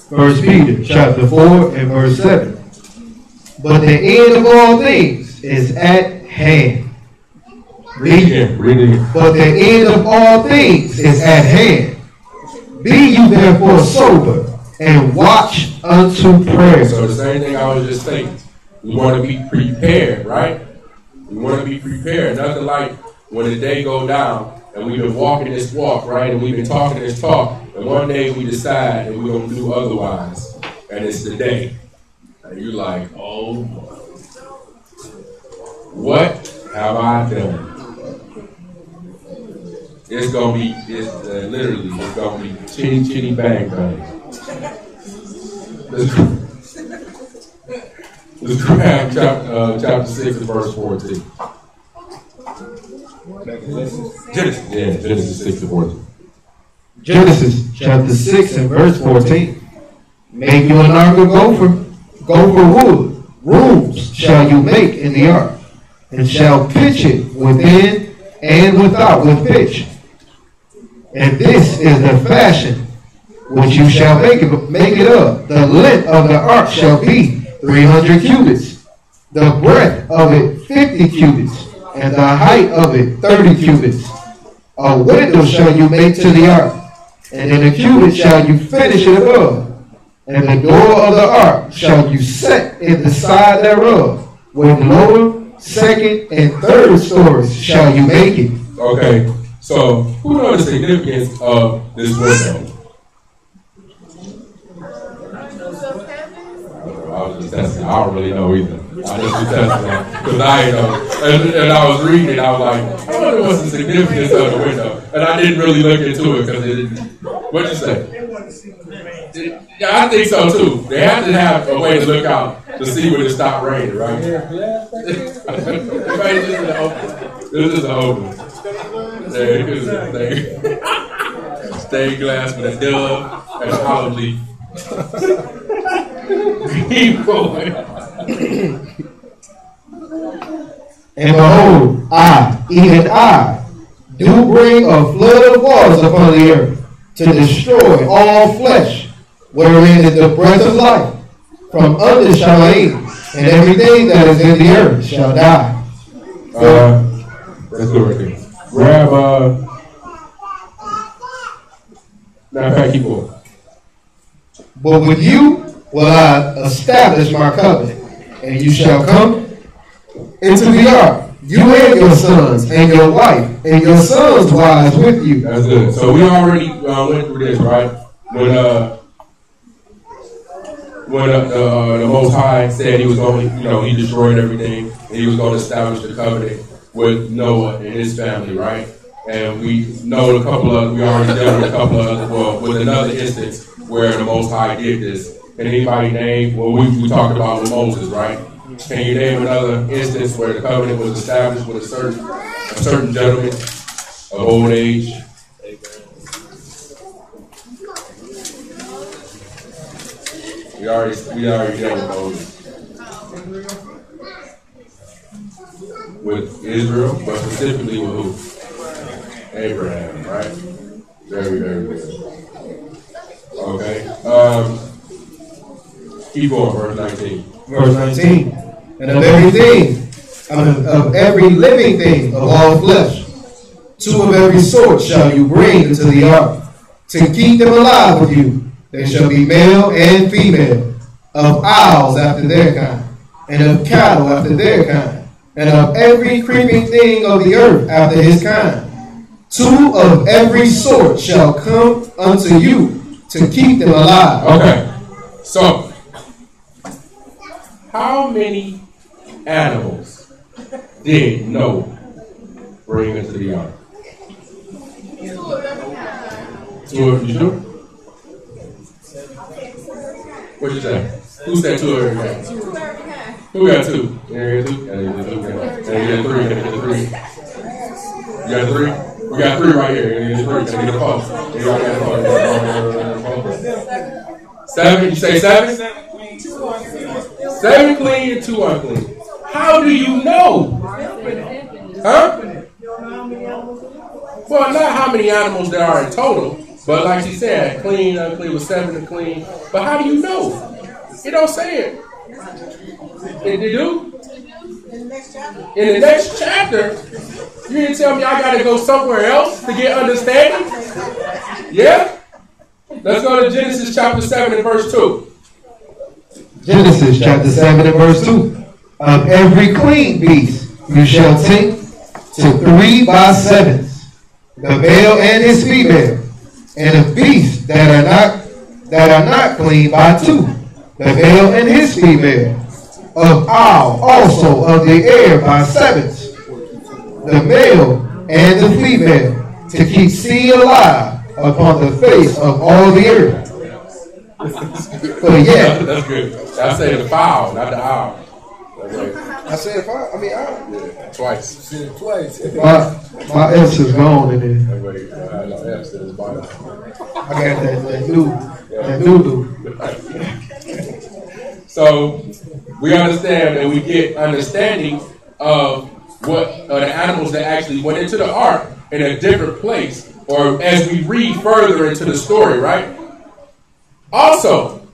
First Peter chapter 4 and verse 7. But the end of all things is at hand. Read again. Read again. But the end of all things is at hand. Be you therefore sober and watch unto prayer. So the same thing I was just saying. We want to be prepared, right? We want to be prepared. Nothing like when the day go down and we've been walking this walk, right? And we've been talking this talk, and one day we decide that we're gonna do otherwise, and it's the day, and you're like, oh, what have I done? It's gonna be, it's uh, literally, it's gonna be chitty chitty bang bang. Let's, grab chapter, uh, chapter 6 and verse 14. Genesis. Yeah, Genesis 6 and 14. Genesis chapter 6 and verse 14. Make you an ark of gopher, gopher wood. Rooms shall you make in the ark, and shall pitch it within and without with pitch. And this is the fashion which you shall make it, make it of. The length of the ark shall be 300 cubits, the breadth of it 50 cubits, and the height of it 30 cubits. A window shall you make to the ark, and in a cubit shall you finish it above. And the door of the ark shall you set in the side thereof, with lower, second, and third stories shall you make it. Okay, so who knows the significance of this window? I was testing. I don't really know either. I just was testing because I ain't know. And, and I was reading. I was like, I wonder what's the significance of the window. And I didn't really look into it because it didn't. What'd you say? Yeah, I think so too. They have to have a way to look out to see when it stopped raining, right? Right, this is the open. This is the open. There, it is. Stained glass with a dove and an olive leaf. Going. And behold, I, even I, do bring a flood of waters upon the earth to destroy all flesh, wherein is the breath of life. From under shall I eat, and everything that is in the earth shall die. Uh, let's go right there. Grab, uh, of keep going. But with you will I establish my covenant, and you shall come into the ark, you and your sons, and your wife, and your sons' wives with you. That's good. So we already uh, went through this, right? When uh, when uh, the, uh, the Most High said He was going, you know, He destroyed everything, and He was going to establish the covenant with Noah and his family, right? And we know a couple of, we already dealt with a couple of, well, with another instance where the Most High did this. Can anybody name? Well, we, we talked about with Moses, right? Can you name another instance where the covenant was established with a certain a certain gentleman of old age? We already we already dealt with Moses. With Israel, but specifically with who? Abraham, right? Very, very good. Okay. Um, keep going, verse 19. Verse 19. And of everything, of, of every living thing of all flesh, two of every sort shall you bring into the ark, to keep them alive with you. They shall be male and female, of owls after their kind, and of cattle after their kind, and of every creeping thing of the earth after his kind. Two of every sort shall come unto you to keep them alive. Okay. So, how many animals did Noah bring into the ark? Two of you sure? What you say? Who said two of every kind? Who got two? There is two. There is three. Can I get a three? You got three? We got three right here. Can I get a three? Can I get a four? Yeah, got a four. Seven? You say seven? Seven clean and two unclean. How do you know? Huh? Well, not how many animals there are in total, but like she said, clean, unclean was seven and clean. But how do you know? It don't say it. It, it do? In the next chapter, you didn't tell me I gotta go somewhere else to get understanding? Yeah? Let's go to Genesis chapter 7 and verse 2. Genesis chapter 7 and verse 2. Of every clean beast you shall take to three by sevens, the male and his female, and of beasts that are not that are not clean by two, the male and his female, of owl also of the air by sevens, the male and the female, to keep seed alive upon the face of all the earth. But yeah, That's good. I say the fowl, not the owl. Okay. I said five. I mean, I Yeah, twice. said it twice. my, my S is gone in there. That uh, no, F says Bible. I got that, that new, that new new. So we understand and we get understanding of what uh, the animals that actually went into the ark in a different place, or as we read further into the story, right? Also,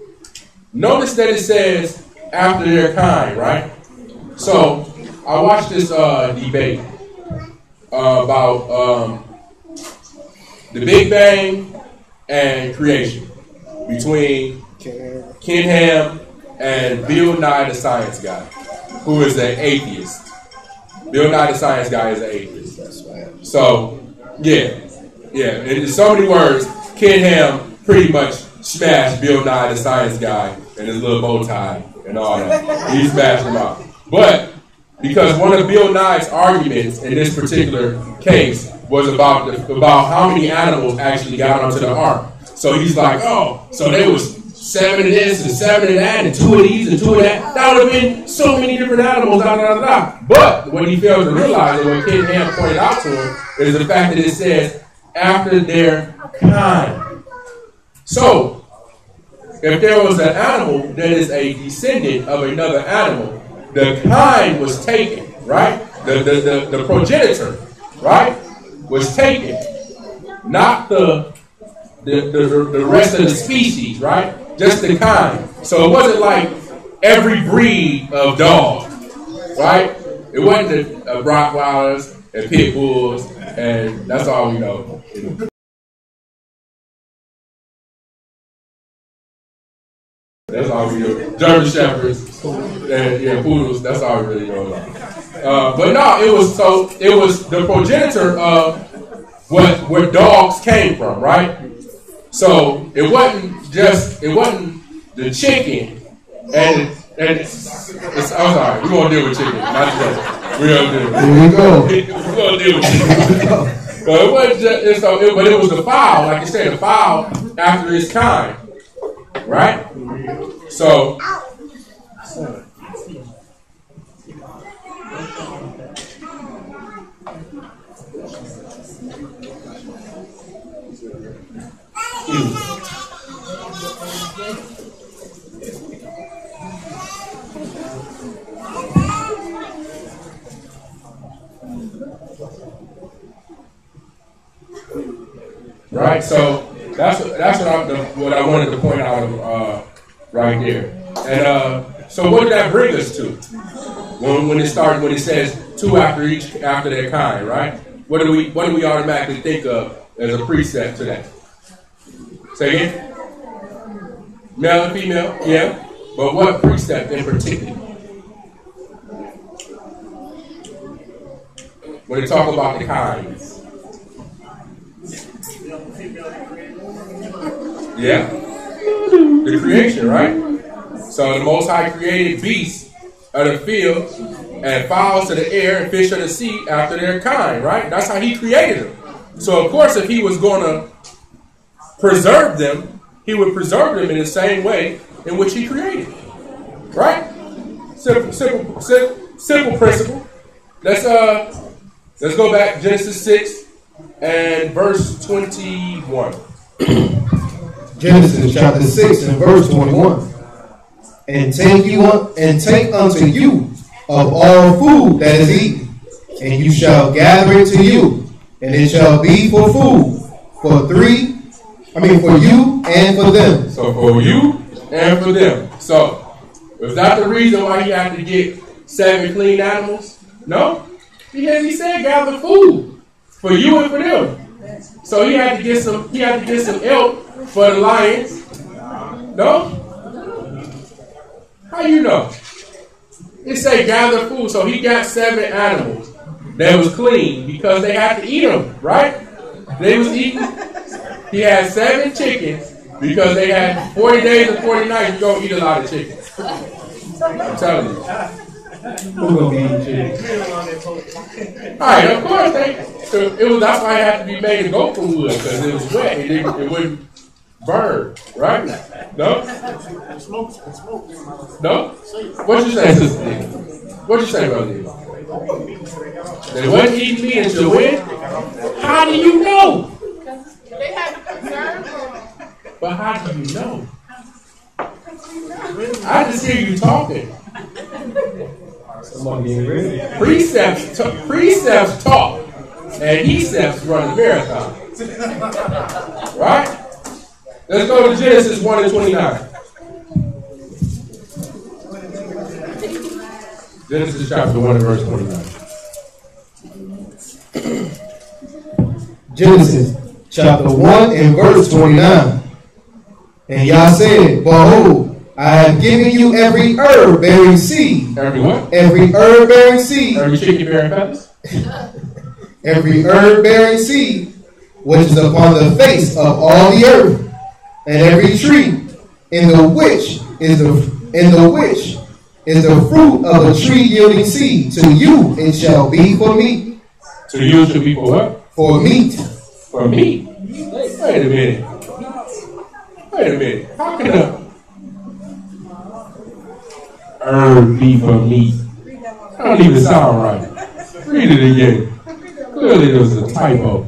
notice that it says after their kind, right? So I watched this uh, debate uh, about um, the Big Bang and creation between Ken Ham and Bill Nye the Science Guy, who is an atheist. Bill Nye the Science Guy is an atheist. So, yeah, yeah. In so many words, Ken Ham pretty much smashed Bill Nye the Science Guy and his little bow tie and all that. He smashed him out. But because one of Bill Nye's arguments in this particular case was about the, about how many animals actually got onto the ark. So he's like, oh, so there was seven of this and seven of that and two of these and two of that. That would have been so many different animals. Da, da, da, da. But what he failed to realize, and what Ken Ham pointed out to him, is the fact that it says after their kind. So if there was an animal that is a descendant of another animal, the kind was taken, right? The, the, the, the progenitor, right, was taken. Not the, the, the, the rest of the species, right? Just the kind. So it wasn't like every breed of dog, right? It wasn't the uh, Rottweilers and pit bulls, and that's all we know. That's all we know. German shepherds and yeah, poodles. That's all we really know about. Uh, but no, it was so it was the progenitor of what where dogs came from, right? So it wasn't just it wasn't the chicken and and it's, it's, I'm sorry, we're gonna deal with chicken, not today. We're gonna deal with Here we go. we're gonna deal with chicken. But it wasn't just, it's so it, but it was the fowl, like you said, the fowl after its kind, right? So Right, so that's that's what I what I wanted to point out uh, right there. And uh, so what did that bring us to? When when it started when it says two after each after their kind, right? What do we what do we automatically think of as a precept to that? Say again? Male and female, yeah. But what precept in particular? When they talk about the kinds. Yeah. The creation, right? So the Most High created beasts of the field and fowls of the air and fish of the sea after their kind, right? That's how He created them. So of course, if He was going to preserve them, He would preserve them in the same way in which He created, right? Simple, simple, simple, simple principle. Let's uh, let's go back Genesis six and verse twenty-one. Genesis chapter 6 and verse 21. And take you un- and take unto you of all food that is eaten, and you shall gather it to you, and it shall be for food for three, I mean for you and for them. So for you and for them. So is that the reason why he had to get seven clean animals? No, because he said gather food for you and for them. So he had to get some. He had to get some elk for the lions. No. How you know? It say gather food. So he got seven animals that was clean because they had to eat them, right? They was eating. He had seven chickens because they had 40 days and 40 nights. You go eat a lot of chicken. I'm telling you. Who gonna chicken? All right, of course they. so It was that's why it had to be made of gopher wood because it was wet. It, it wouldn't burn, right? No. No. What you say, sister? D? What you say, brother? D? They wasn't eating me until when? How do you know? They had to preserve them. But how do you know? I just hear you talking. Somebody getting ready. Precepts, t- precepts talk, and he precepts run the marathon. Right? Let's go to Genesis 1 and 29. Genesis chapter 1 and verse 29. Genesis chapter 1 and verse 29. And Yah said, Behold, I have given you every herb bearing seed, Every what? every herb bearing seed, Every chicken bearing feathers? every herb bearing seed, which is upon the face of all the earth, and every tree in the which is the in the which is the fruit of a tree yielding seed. To you it shall be for meat, To you should be for what? for meat. For me? Wait a minute. Wait a minute. How can a herb be for meat? That don't even sound right. Read it again. Clearly there was a typo.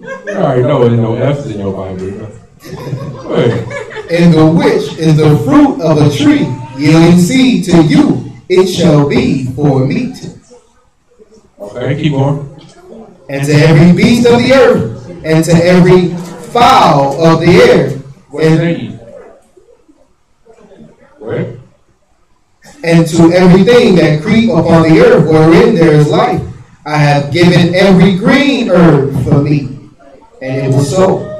You already know there's no F's in your Bible. In the which is the fruit of a tree yielding seed to you, it shall be for meat. Okay, keep going. And to every beast of the earth, and to every fowl of the air, What and they eat? and to everything that creep upon the earth wherein there is life, I have given every green herb for meat. And it was so.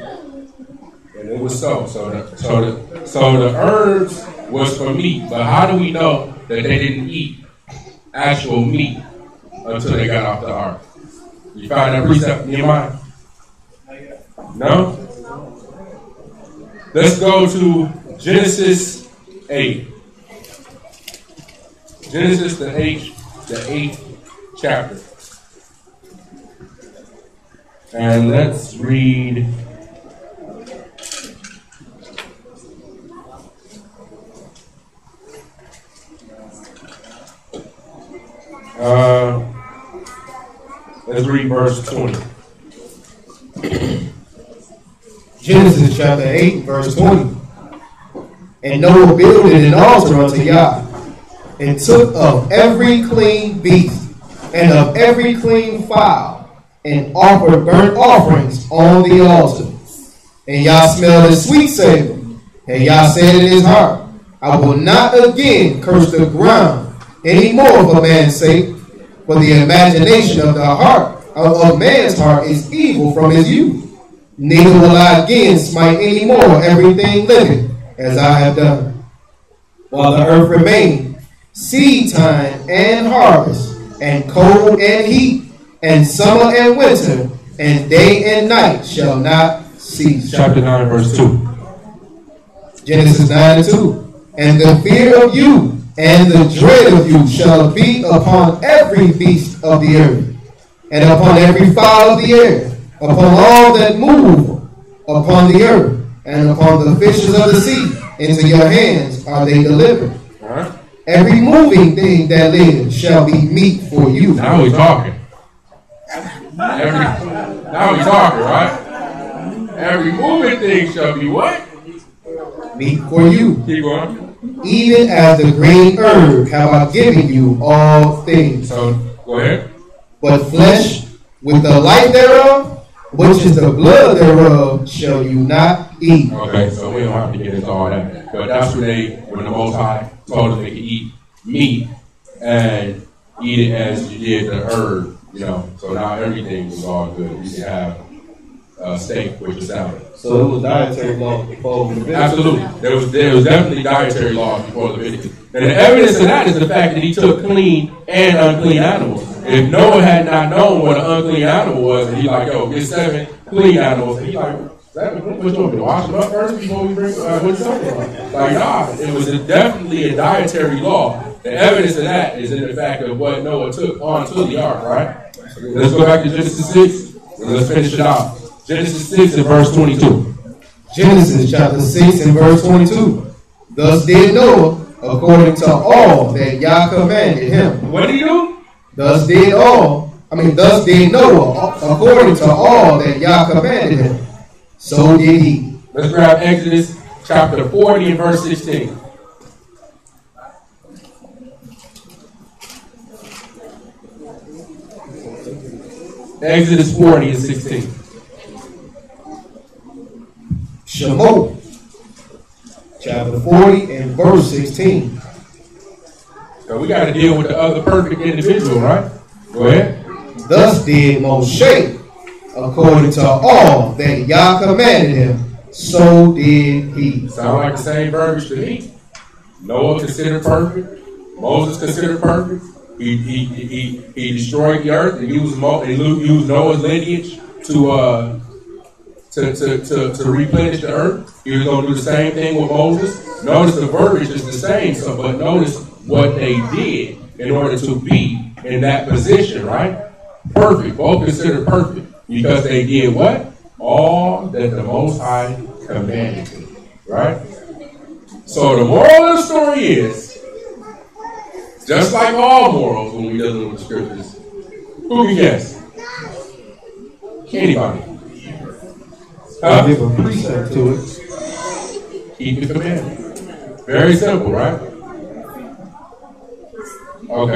Was so. So the, so the, so the herbs was for meat. But how do we know that they didn't eat actual meat until they got off the ark? You find that precept in your mind? No? Let's go to Genesis 8. Genesis the eighth, the eighth chapter. And let's read Uh, let's read verse 20. Genesis chapter 8, verse 20. And Noah builded an altar unto Yah, and took of every clean beast, and of every clean fowl, and offered burnt offerings on the altar. And Yah smelled a sweet savor. And Yah said in his heart, I will not again curse the ground any more for man's sake, for the imagination of the heart of, man's heart is evil from his youth. Neither will I again smite any more everything living, as I have done. While the earth remained, seed time and harvest, and cold and heat, and summer and winter, and day and night shall not cease. Chapter 9, verse 2. Genesis 9 and 2. And the fear of you and the dread of you shall be upon every beast of the earth, and upon every fowl of the air, upon all that move upon the earth, and upon the fishes of the sea. Into your hands are they delivered. Every moving thing that lives shall be meat for you. Now we talking. Every, now we talking, right? Every moving thing shall be what? Meat for you. Keep going. Even as the green herb have I given you all things. So, go ahead. But flesh with the life thereof, which is the blood thereof, shall you not eat. Okay, so we don't have to get into all that. But that's when they, when the Most High told them they could eat meat and eat it as you did the herb, you know. So now everything was all good. You can have uh, steak with your salad. So it was dietary law before Leviticus. Absolutely. There was there was definitely dietary laws before Leviticus. And the evidence of that is the fact that he took clean and unclean animals. If Noah had not known what an unclean animal was, and he like, yo, get seven clean animals, and he like, seven, what you want me to wash them up first before we bring, uh, what's up? Like, nah, it was a, definitely a dietary law. The evidence of that is in the fact of what Noah took onto the ark, right? Let's go back to Genesis 6, and let's finish it off. Genesis 6 and verse 22. Genesis chapter 6 and verse 22. Thus did Noah, according to all that Yah commanded him. What do you do? Thus did all, I mean, thus did Noah, according to all that Yah commanded him. So did he. Let's grab Exodus chapter 40 and verse 16. Exodus 40 and 16. Shemot, chapter 40 and verse 16. So we got to deal with the other perfect individual, right? Go ahead. Thus did Moshe, according to all that Yah commanded him, so did he. Sound like the same verbiage to me. Noah considered perfect. Moses considered perfect. He, he, he, he destroyed the earth and used, Mo, and used Noah's lineage to, uh, to, to, to, to replenish the earth. He was going to do the same thing with Moses. Notice the verbiage is the same, so, but notice what they did in order to be in that position, right? Perfect. Both considered perfect because they did what? All that the Most High commanded right? So the moral of the story is, just like all morals when we dealing with the scriptures, who can guess? Anybody? Huh? give a precept to it. Keep the commandment. Very simple, right? Okay.